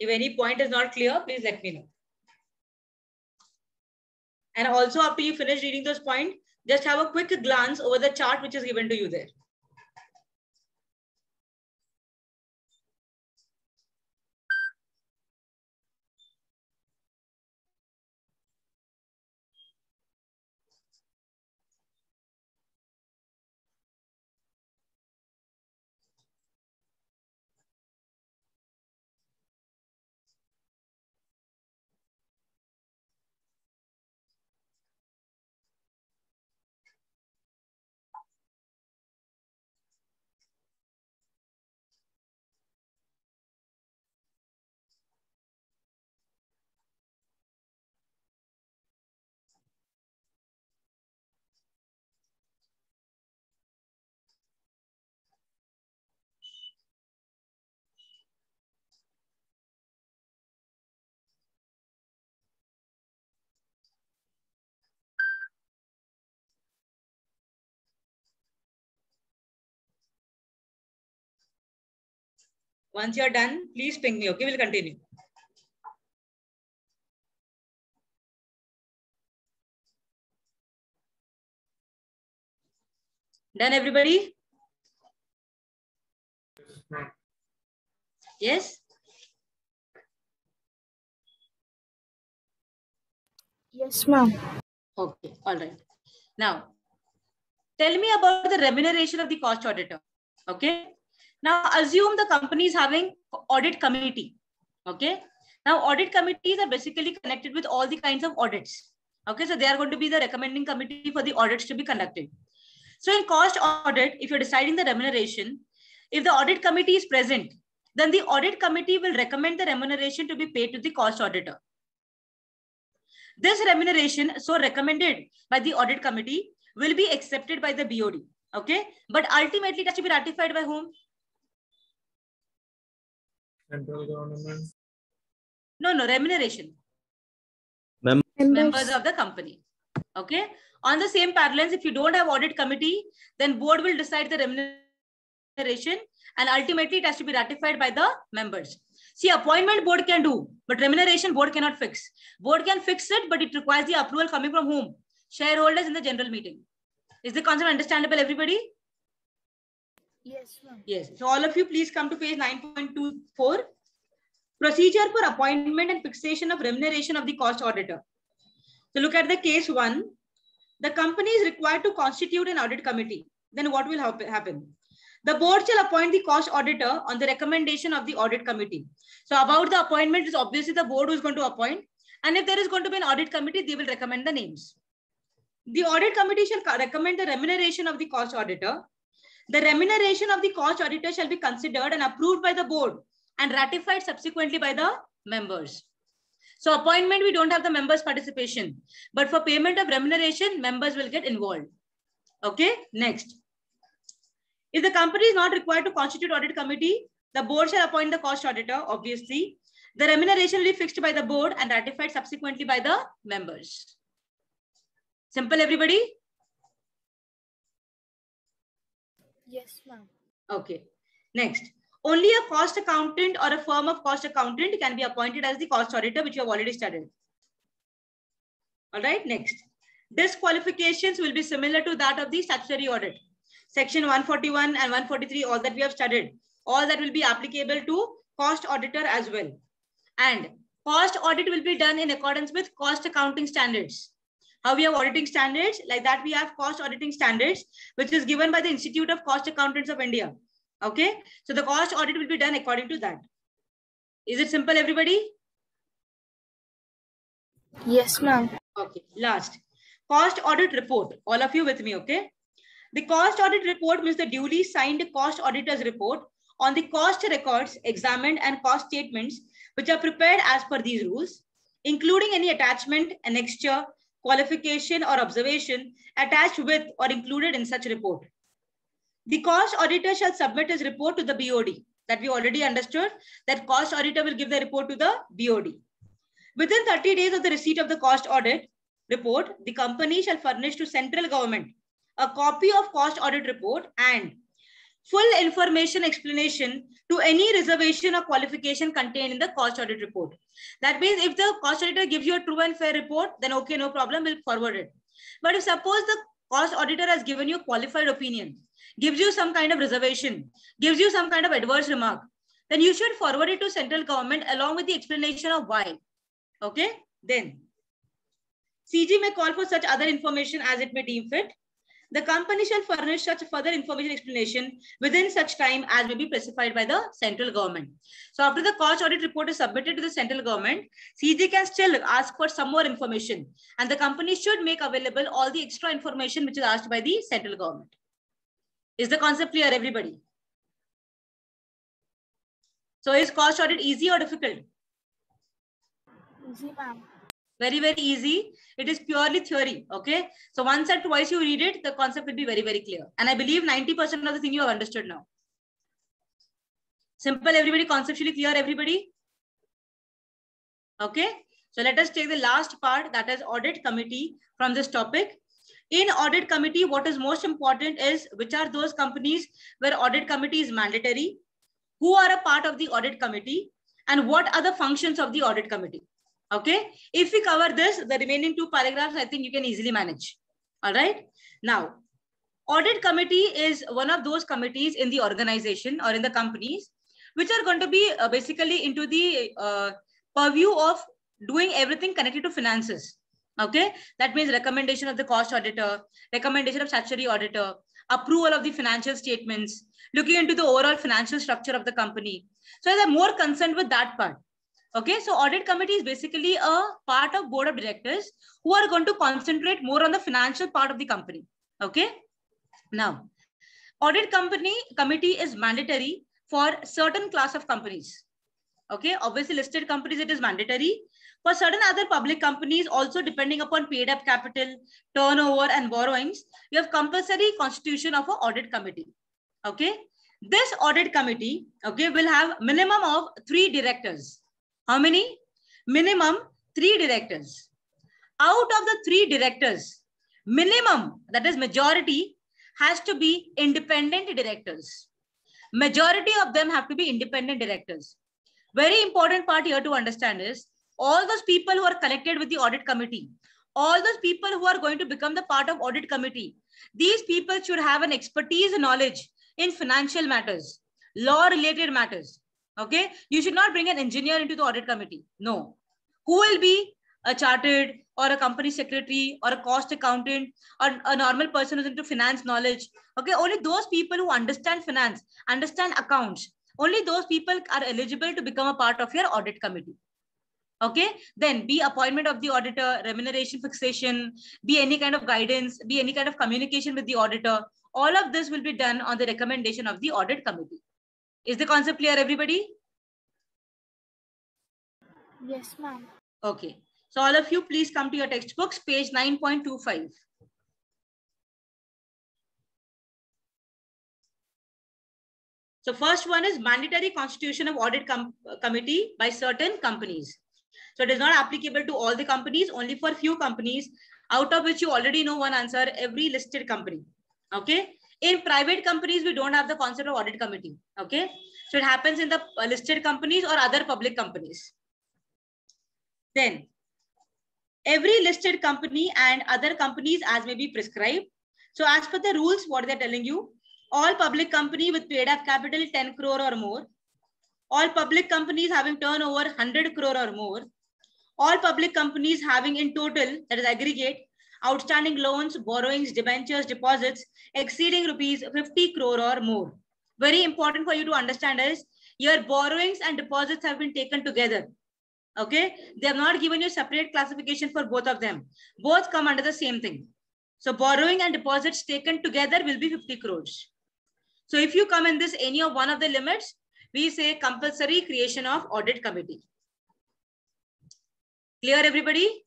If any point is not clear, please let me know. And also after you finish reading those points, just have a quick glance over the chart which is given to you there. Once you're done, please ping me. Okay, we'll continue. Done, everybody? Yes? Yes, ma'am. Okay, all right. Now, tell me about the remuneration of the cost auditor. Okay. Now, assume the company is having audit committee. Okay. Now, audit committees are basically connected with all the kinds of audits. Okay. So, they are going to be the recommending committee for the audits to be conducted. So, in cost audit, if you're deciding the remuneration, if the audit committee is present then the audit committee will recommend the remuneration to be paid to the cost auditor. This remuneration, so recommended by the audit committee, will be accepted by the BOD. Okay, but ultimately it has to be ratified by whom? Central government. No, no, remuneration. Mem- members of the company. Okay. On the same parallels, if you don't have audit committee, then board will decide the remuneration and ultimately it has to be ratified by the members. See, appointment board can do, but remuneration board cannot fix. Board can fix it, but it requires the approval coming from whom? Shareholders in the general meeting. Is the concept understandable, everybody? Yes, ma'am. Yes. So all of you, please come to page 9.24. Procedure for appointment and fixation of remuneration of the cost auditor. So look at the case one. The company is required to constitute an audit committee. Then what will happen? The board shall appoint the cost auditor on the recommendation of the audit committee. So about the appointment is obviously the board who is going to appoint. And if there is going to be an audit committee, they will recommend the names. The audit committee shall recommend the remuneration of the cost auditor. The remuneration of the cost auditor shall be considered and approved by the board and ratified subsequently by the members. So appointment, we don't have the members participation, but for payment of remuneration, members will get involved. Okay, next. If the company is not required to constitute audit committee, the board shall appoint the cost auditor, obviously. The remuneration will be fixed by the board and ratified subsequently by the members. Simple, everybody? Yes, ma'am. Okay. Next, only a cost accountant or a firm of cost accountant can be appointed as the cost auditor, which you have already studied. All right, next. Disqualifications will be similar to that of the statutory audit. Section 141 and 143, all that we have studied, all that will be applicable to cost auditor as well. And cost audit will be done in accordance with cost accounting standards. How we have auditing standards, like that we have cost auditing standards, which is given by the Institute of Cost Accountants of India. Okay, so the cost audit will be done according to that. Is it simple, everybody? Yes, ma'am. Okay, last. Cost audit report. All of you with me, okay? The cost audit report means the duly signed cost auditor's report on the cost records examined and cost statements which are prepared as per these rules, including any attachment, annexure, qualification or observation attached with or included in such report. The cost auditor shall submit his report to the BOD that we already understood that cost auditor will give the report to the BOD. Within 30 days of the receipt of the cost audit report, the company shall furnish to central government a copy of cost audit report and full information explanation to any reservation or qualification contained in the cost audit report. That means if the cost auditor gives you a true and fair report, then okay, no problem, we'll forward it. But if suppose the cost auditor has given you qualified opinion, gives you some kind of reservation, gives you some kind of adverse remark, then you should forward it to central government along with the explanation of why. Okay, then CG may call for such other information as it may deem fit. The company shall furnish such further information explanation within such time as may be specified by the central government. So after the cost audit report is submitted to the central government, CG can still ask for some more information and the company should make available all the extra information which is asked by the central government. Is the concept clear, everybody? So is cost audit easy or difficult? Easy, ma'am. Very, very easy. It is purely theory. Okay. So once or twice you read it, the concept will be very, very clear. And I believe 90% of the thing you have understood now. Simple, everybody, conceptually clear, everybody. Okay. So let us take the last part that is audit committee from this topic. In audit committee, what is most important is which are those companies where audit committee is mandatory, who are a part of the audit committee, and what are the functions of the audit committee. Okay. If we cover this, the remaining two paragraphs, I think you can easily manage. All right. Now, audit committee is one of those committees in the organization or in the companies, which are going to be uh, basically into the uh, purview of doing everything connected to finances. Okay. That means recommendation of the cost auditor, recommendation of statutory auditor, approval of the financial statements, looking into the overall financial structure of the company. So they're more concerned with that part. Okay, so audit committee is basically a part of board of directors who are going to concentrate more on the financial part of the company. Okay, now audit company committee is mandatory for certain class of companies. Okay, obviously listed companies, it is mandatory. For certain other public companies, also depending upon paid up capital, turnover and borrowings, you have compulsory constitution of an audit committee. Okay, this audit committee, okay, will have minimum of three directors. How many? Minimum three directors. Out of the three directors, minimum, that is majority, has to be independent directors. Majority of them have to be independent directors. Very important part here to understand is all those people who are connected with the audit committee, all those people who are going to become the part of audit committee, these people should have an expertise knowledge in financial matters, law related matters. Okay. You should not bring an engineer into the audit committee. No. Who will be a chartered or a company secretary or a cost accountant or a normal person who's into finance knowledge. Okay. Only those people who understand finance, understand accounts, only those people are eligible to become a part of your audit committee. Okay, then be appointment of the auditor, remuneration fixation, be any kind of guidance, be any kind of communication with the auditor. All of this will be done on the recommendation of the audit committee. Is the concept clear, everybody? Yes, ma'am. Okay. So all of you, please come to your textbooks, page 9.25. So first one is mandatory constitution of audit com committee by certain companies. So it is not applicable to all the companies, only for few companies, out of which you already know one answer, every listed company. Okay. In private companies, we don't have the concept of audit committee. Okay. So it happens in the uh, listed companies or other public companies. Then every listed company and other companies as may be prescribed. So as per the rules, what they're telling you, all public company with paid up capital 10 crore or more, all public companies having turnover 100 crore or more, all public companies having in total, that is aggregate, outstanding loans, borrowings, debentures, deposits exceeding rupees 50 crore or more. Very important for you to understand is your borrowings and deposits have been taken together. Okay, they have not given you separate classification for both of them. Both come under the same thing. So borrowing and deposits taken together will be 50 crores. So if you come in this any of one of the limits, we say compulsory creation of audit committee. Clear everybody?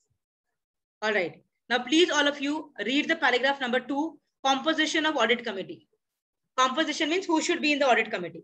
All right. Now please all of you read the paragraph number two, composition of audit committee. Composition means who should be in the audit committee.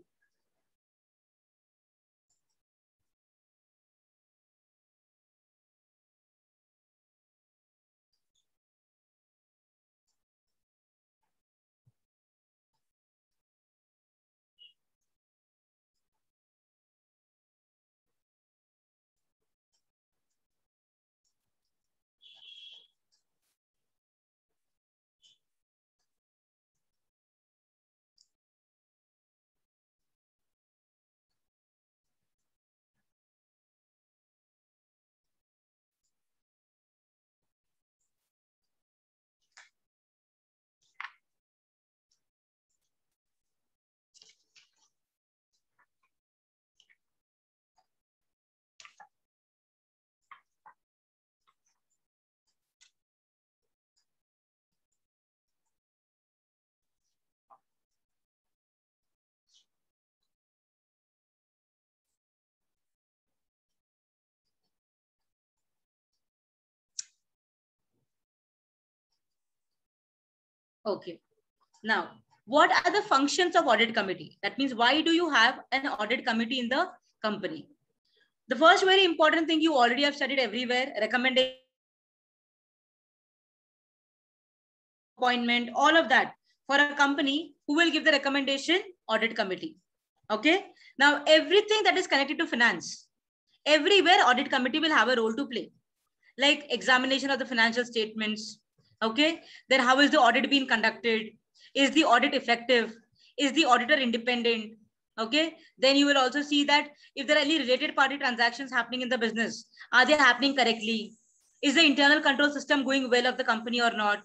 Okay. Now, what are the functions of audit committee? That means why do you have an audit committee in the company? The first very important thing you already have studied everywhere, recommendation, appointment, all of that for a company who will give the recommendation audit committee. Okay. Now, everything that is connected to finance, everywhere audit committee will have a role to play, like examination of the financial statements, Okay. Then how is the audit being conducted? Is the audit effective? Is the auditor independent? Okay. Then you will also see that if there are any related party transactions happening in the business, are they happening correctly? Is the internal control system going well of the company or not?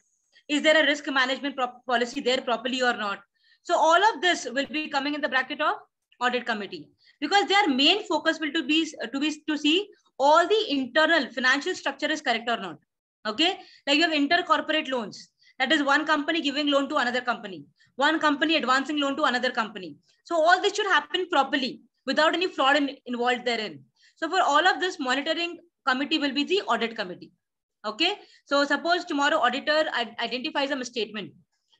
Is there a risk management policy there properly or not? So all of this will be coming in the bracket of audit committee because their main focus will to be to be to see all the internal financial structure is correct or not Okay, like you have intercorporate loans. That is one company giving loan to another company, one company advancing loan to another company. So all this should happen properly without any fraud in, involved therein. So for all of this, monitoring committee will be the audit committee. Okay. So suppose tomorrow auditor identifies a misstatement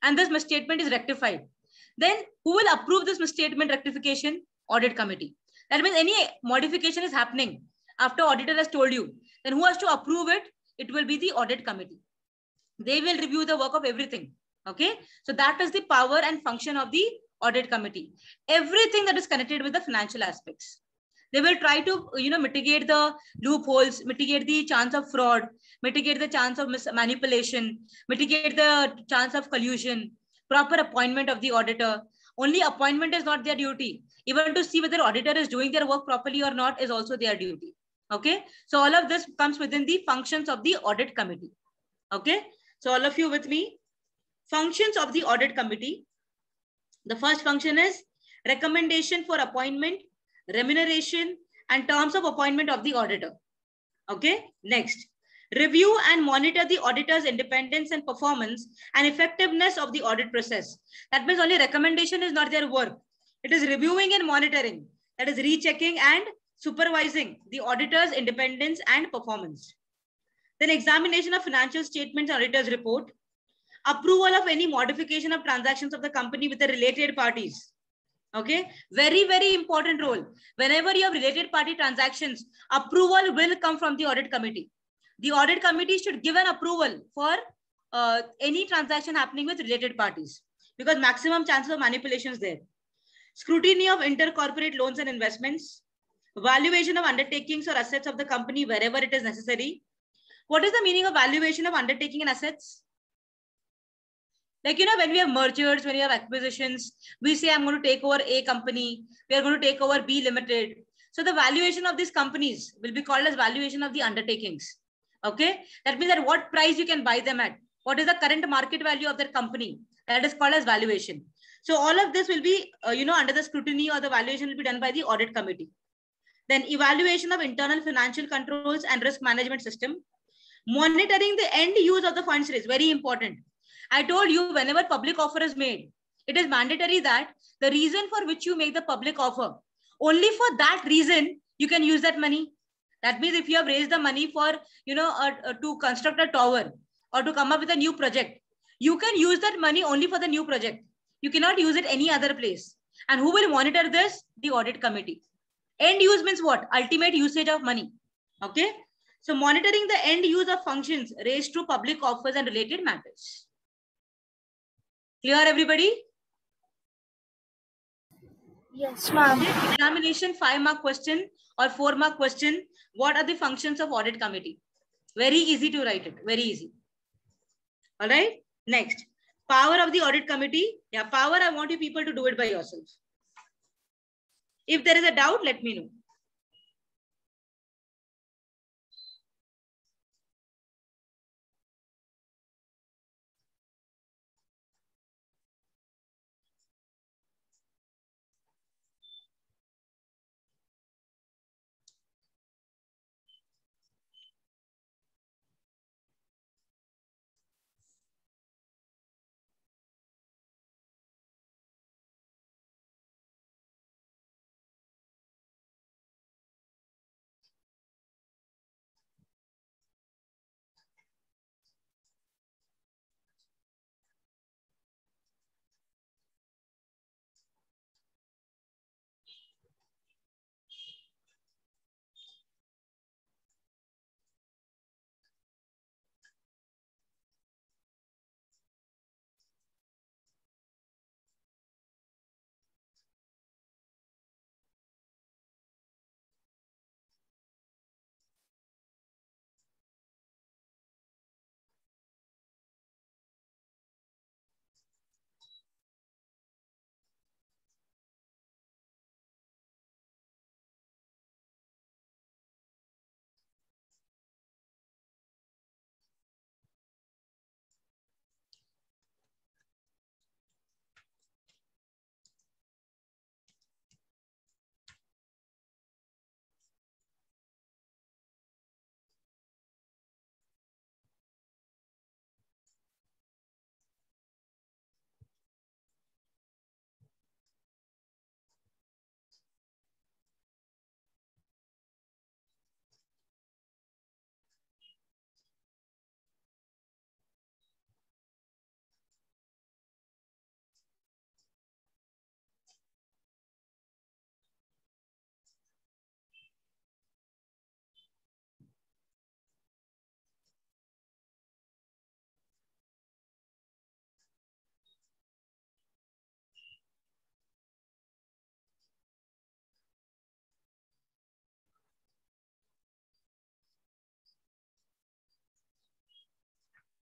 and this misstatement is rectified. Then who will approve this misstatement rectification? Audit committee. That means any modification is happening after auditor has told you. Then who has to approve it? It will be the audit committee. They will review the work of everything. Okay. So that is the power and function of the audit committee. Everything that is connected with the financial aspects. They will try to, you know, mitigate the loopholes, mitigate the chance of fraud, mitigate the chance of manipulation, mitigate the chance of collusion, proper appointment of the auditor. Only appointment is not their duty. Even to see whether auditor is doing their work properly or not is also their duty. Okay. So all of this comes within the functions of the audit committee. Okay. So all of you with me. Functions of the audit committee. The first function is recommendation for appointment, remuneration, and terms of appointment of the auditor. Okay. Next. Review and monitor the auditor's independence and performance and effectiveness of the audit process. That means only recommendation is not their work. It is reviewing and monitoring. That is rechecking and supervising the auditor's independence and performance. Then examination of financial statements auditor's report. Approval of any modification of transactions of the company with the related parties. Okay, very, very important role. Whenever you have related party transactions, approval will come from the audit committee. The audit committee should give an approval for uh, any transaction happening with related parties because maximum chances of manipulation is there. Scrutiny of intercorporate loans and investments, valuation of undertakings or assets of the company wherever it is necessary. What is the meaning of valuation of undertaking and assets? Like, you know, when we have mergers, when we have acquisitions, we say, I'm going to take over A company, we are going to take over B limited. So the valuation of these companies will be called as valuation of the undertakings. Okay. That means at what price you can buy them at. What is the current market value of their company? That is called as valuation. So all of this will be, uh, you know, under the scrutiny or the valuation will be done by the audit committee. Then evaluation of internal financial controls and risk management system. Monitoring the end use of the funds is very important. I told you whenever public offer is made, it is mandatory that the reason for which you make the public offer, only for that reason, you can use that money. That means if you have raised the money for, you know, uh, uh, to construct a tower or to come up with a new project, you can use that money only for the new project. You cannot use it any other place. And who will monitor this? The audit committee. End use means what? Ultimate usage of money. Okay. So monitoring the end use of functions raised to public offers and related matters. Clear everybody? Yes, ma'am. Examination five mark question or four mark question. What are the functions of audit committee? Very easy to write it. Very easy. All right. Next, power of the audit committee. Yeah, power. I want you people to do it by yourself. If there is a doubt, let me know.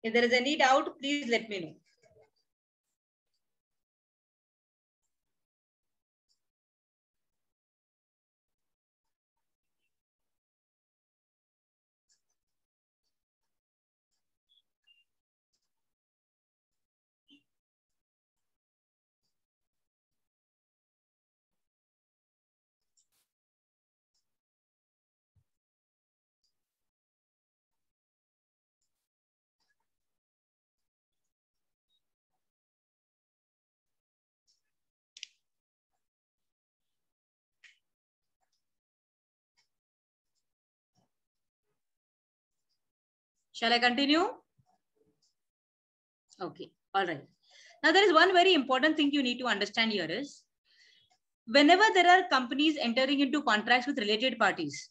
If there is any doubt, please let me know. Shall I continue? Okay, all right. Now there is one very important thing you need to understand here is whenever there are companies entering into contracts with related parties,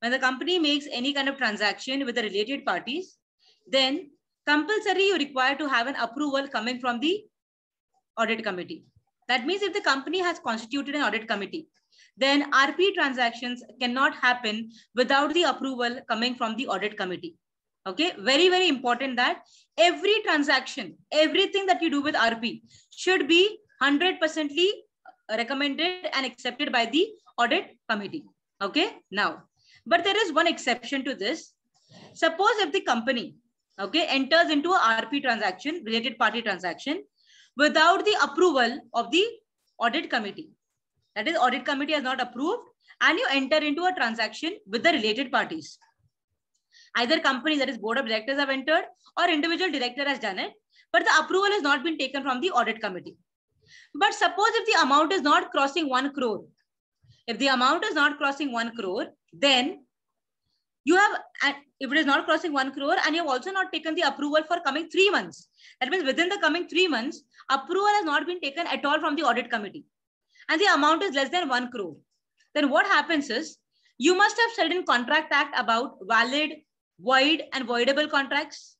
when the company makes any kind of transaction with the related parties, then compulsory you require to have an approval coming from the audit committee. That means if the company has constituted an audit committee, then RP transactions cannot happen without the approval coming from the audit committee. Okay, very, very important that every transaction, everything that you do with RP should be 100% recommended and accepted by the audit committee. Okay, now, but there is one exception to this. Suppose if the company, okay, enters into a RP transaction, related party transaction, without the approval of the audit committee. That is, audit committee has not approved and you enter into a transaction with the related parties either company that is board of directors have entered or individual director has done it but the approval has not been taken from the audit committee. But suppose if the amount is not crossing 1 crore if the amount is not crossing 1 crore then you have if it is not crossing 1 crore and you have also not taken the approval for coming 3 months that means within the coming 3 months approval has not been taken at all from the audit committee and the amount is less than 1 crore then what happens is you must have said in contract act about valid void and voidable contracts?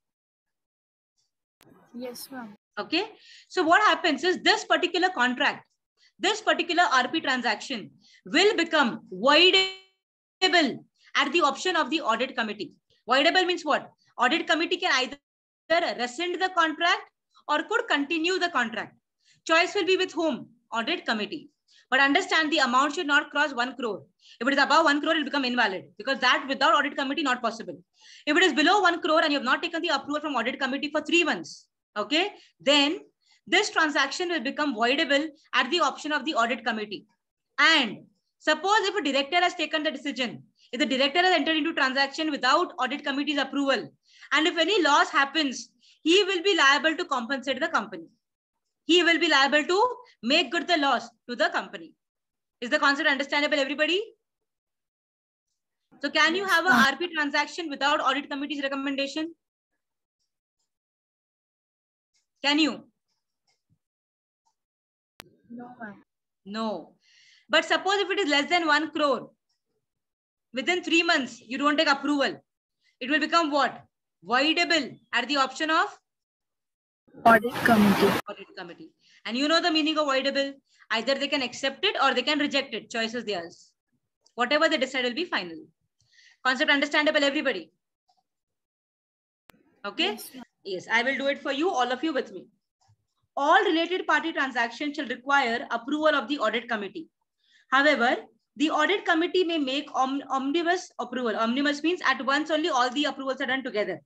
Yes, ma'am. Okay. So what happens is this particular contract, this particular RP transaction will become voidable at the option of the audit committee. Voidable means what? Audit committee can either rescind the contract or could continue the contract. Choice will be with whom? Audit committee. But understand the amount should not cross 1 crore. If it is above 1 crore, it will become invalid because that without audit committee, not possible. If it is below 1 crore and you have not taken the approval from audit committee for three months, okay, then this transaction will become voidable at the option of the audit committee. And suppose if a director has taken the decision, if the director has entered into transaction without audit committee's approval, and if any loss happens, he will be liable to compensate the company he will be liable to make good the loss to the company. Is the concept understandable, everybody? So can you have a RP transaction without audit committee's recommendation? Can you? No, ma'am. No. But suppose if it is less than 1 crore, within three months, you don't take approval. It will become what? Voidable at the option of Audit committee. audit committee. And you know the meaning of voidable. Either they can accept it or they can reject it. Choice is theirs. Whatever they decide will be final. Concept understandable, everybody. Okay? Yes. Yes, I will do it for you, all of you with me. All related party transactions shall require approval of the audit committee. However, the audit committee may make om omnibus approval. Omnibus means at once only all the approvals are done together.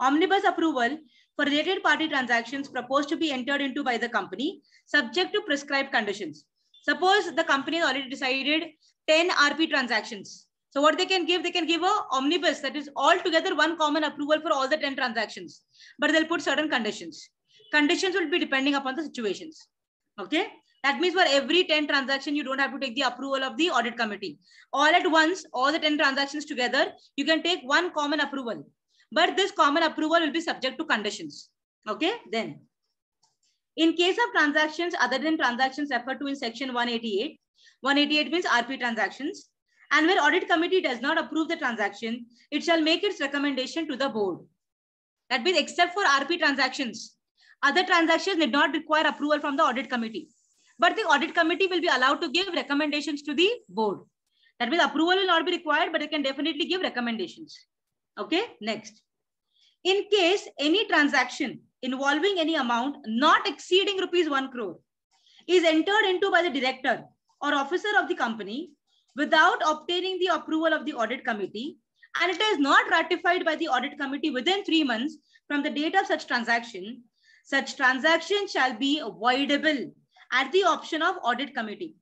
Omnibus approval for related party transactions proposed to be entered into by the company subject to prescribed conditions. Suppose the company has already decided 10 RP transactions. So what they can give, they can give a omnibus that is all together one common approval for all the 10 transactions, but they'll put certain conditions. Conditions will be depending upon the situations. Okay. That means for every 10 transaction, you don't have to take the approval of the audit committee. All at once, all the 10 transactions together, you can take one common approval. But this common approval will be subject to conditions. Okay, then. In case of transactions other than transactions referred to in section 188, 188 means RP transactions, and where audit committee does not approve the transaction, it shall make its recommendation to the board. That means except for RP transactions, other transactions did not require approval from the audit committee. But the audit committee will be allowed to give recommendations to the board. That means approval will not be required, but it can definitely give recommendations. Okay, next. In case any transaction involving any amount not exceeding rupees 1 crore is entered into by the director or officer of the company without obtaining the approval of the audit committee and it is not ratified by the audit committee within three months from the date of such transaction, such transaction shall be voidable at the option of audit committee.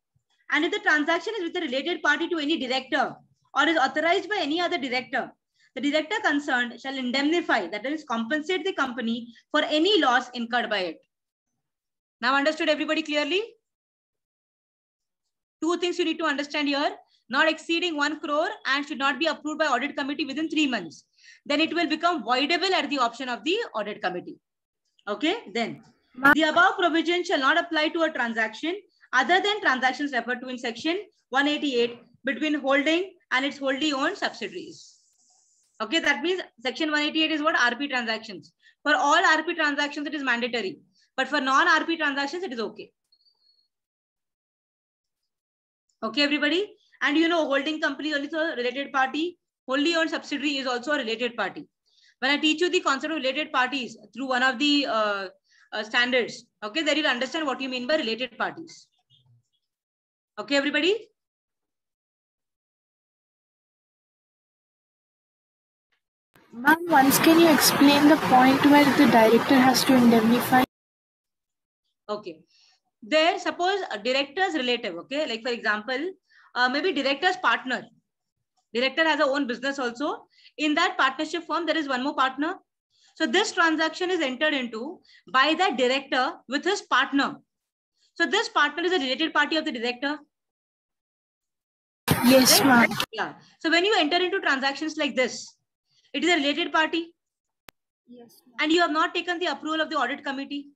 And if the transaction is with a related party to any director or is authorized by any other director, the director concerned shall indemnify, that is compensate the company for any loss incurred by it. Now understood everybody clearly? Two things you need to understand here. Not exceeding 1 crore and should not be approved by audit committee within three months. Then it will become voidable at the option of the audit committee. Okay, then the above provision shall not apply to a transaction other than transactions referred to in section 188 between holding and its wholly owned subsidiaries. Okay, that means section 188 is what RP transactions. For all RP transactions, it is mandatory. But for non-RP transactions, it is okay. Okay, everybody. And you know, holding company is also a related party. Wholly owned subsidiary is also a related party. When I teach you the concept of related parties through one of the uh, uh, standards, okay, then you'll understand what you mean by related parties. Okay, everybody? Ma'am, once can you explain the point where the director has to indemnify? Okay. There, suppose a director's relative, okay? Like for example, uh, maybe director's partner. Director has a own business also. In that partnership firm, there is one more partner. So this transaction is entered into by the director with his partner. So this partner is a related party of the director. Yes, ma'am. Yeah. So when you enter into transactions like this, it is a related party Yes, and you have not taken the approval of the audit committee.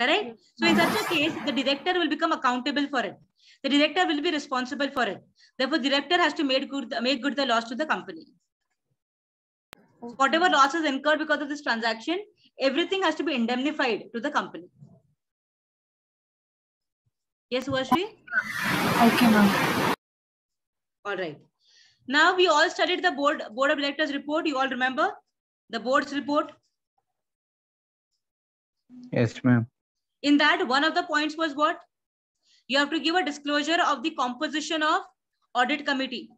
Correct? So in such a case, the director will become accountable for it. The director will be responsible for it. Therefore, the director has to make good, make good the loss to the company. Whatever losses incurred because of this transaction, everything has to be indemnified to the company. Yes, Uashri? Okay, ma'am. All right. Now we all studied the board board of directors report. You all remember the board's report. Yes, ma'am. In that, one of the points was what? You have to give a disclosure of the composition of audit committee.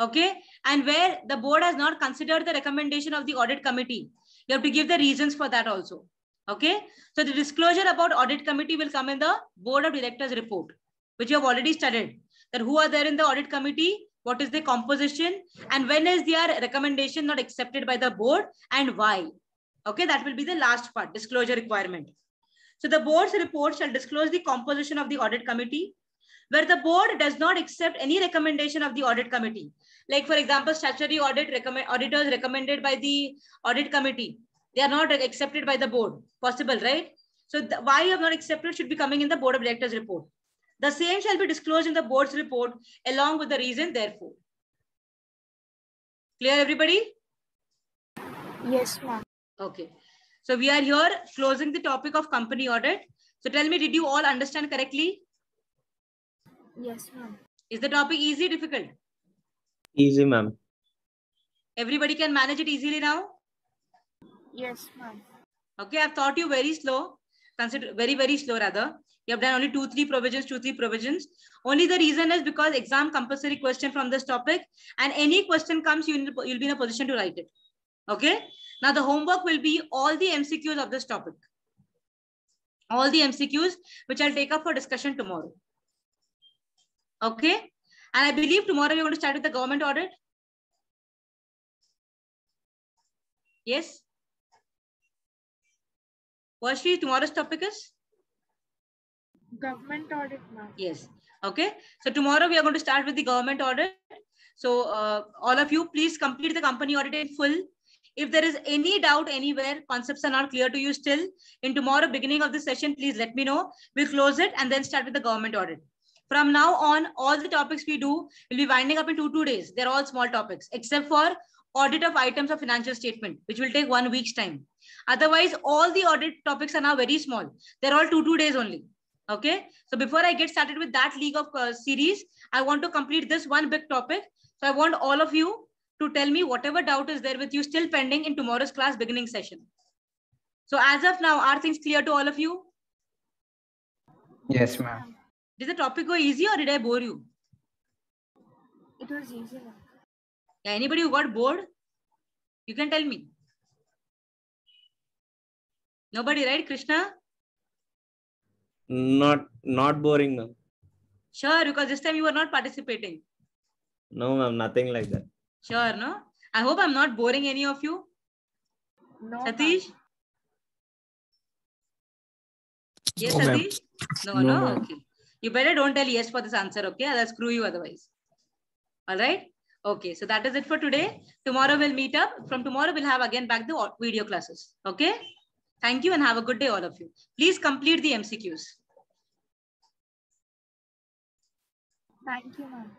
Okay. And where the board has not considered the recommendation of the audit committee, you have to give the reasons for that also. Okay. So the disclosure about audit committee will come in the board of directors report, which you have already studied. That who are there in the audit committee, what is the composition, and when is their recommendation not accepted by the board and why. Okay, that will be the last part, disclosure requirement. So the board's report shall disclose the composition of the audit committee, where the board does not accept any recommendation of the audit committee. Like for example, statutory audit recommend auditors recommended by the audit committee. They are not accepted by the board. Possible, right? So the, why you have not accepted should be coming in the board of directors report. The same shall be disclosed in the board's report along with the reason therefore. Clear everybody? Yes, ma'am. Okay. So we are here closing the topic of company audit. So tell me, did you all understand correctly? Yes, ma'am. Is the topic easy, difficult? Easy, ma'am. Everybody can manage it easily now? Yes, ma'am. Okay, I've taught you very slow, consider very, very slow rather. You have done only two, three provisions, two, three provisions. Only the reason is because exam compulsory question from this topic and any question comes, you will you'll be in a position to write it. Okay. Now the homework will be all the MCQs of this topic. All the MCQs, which I'll take up for discussion tomorrow. Okay. And I believe tomorrow we're going to start with the government audit. Yes. What's tomorrow's topic is? Government audit, ma'am. Yes. Okay. So tomorrow we are going to start with the government audit. So uh, all of you, please complete the company audit in full. If there is any doubt anywhere, concepts are not clear to you still, in tomorrow beginning of the session, please let me know. We'll close it and then start with the government audit. From now on, all the topics we do will be winding up in two, two days. They're all small topics, except for audit of items of financial statement, which will take one week's time. Otherwise, all the audit topics are now very small. They're all two, two days only. Okay. So before I get started with that league of uh, series, I want to complete this one big topic. So I want all of you to tell me whatever doubt is there with you still pending in tomorrow's class beginning session. So as of now, are things clear to all of you? Yes, ma'am. Did the topic go easy or did I bore you? It was easy. Yeah, anybody who got bored? You can tell me. Nobody, right, Krishna? Not not boring, ma'am. Sure, because this time you were not participating. No, ma'am, nothing like that. Sure, no? I hope I'm not boring any of you. No. Satish? Yes, No. Satish? No, No, no, okay. You better don't tell yes for this answer, okay? I'll screw you otherwise. All right? Okay, so that is it for today. Tomorrow we'll meet up. From tomorrow, we'll have again back the video classes. Okay? Thank you and have a good day, all of you. Please complete the MCQs. Thank you, ma'am.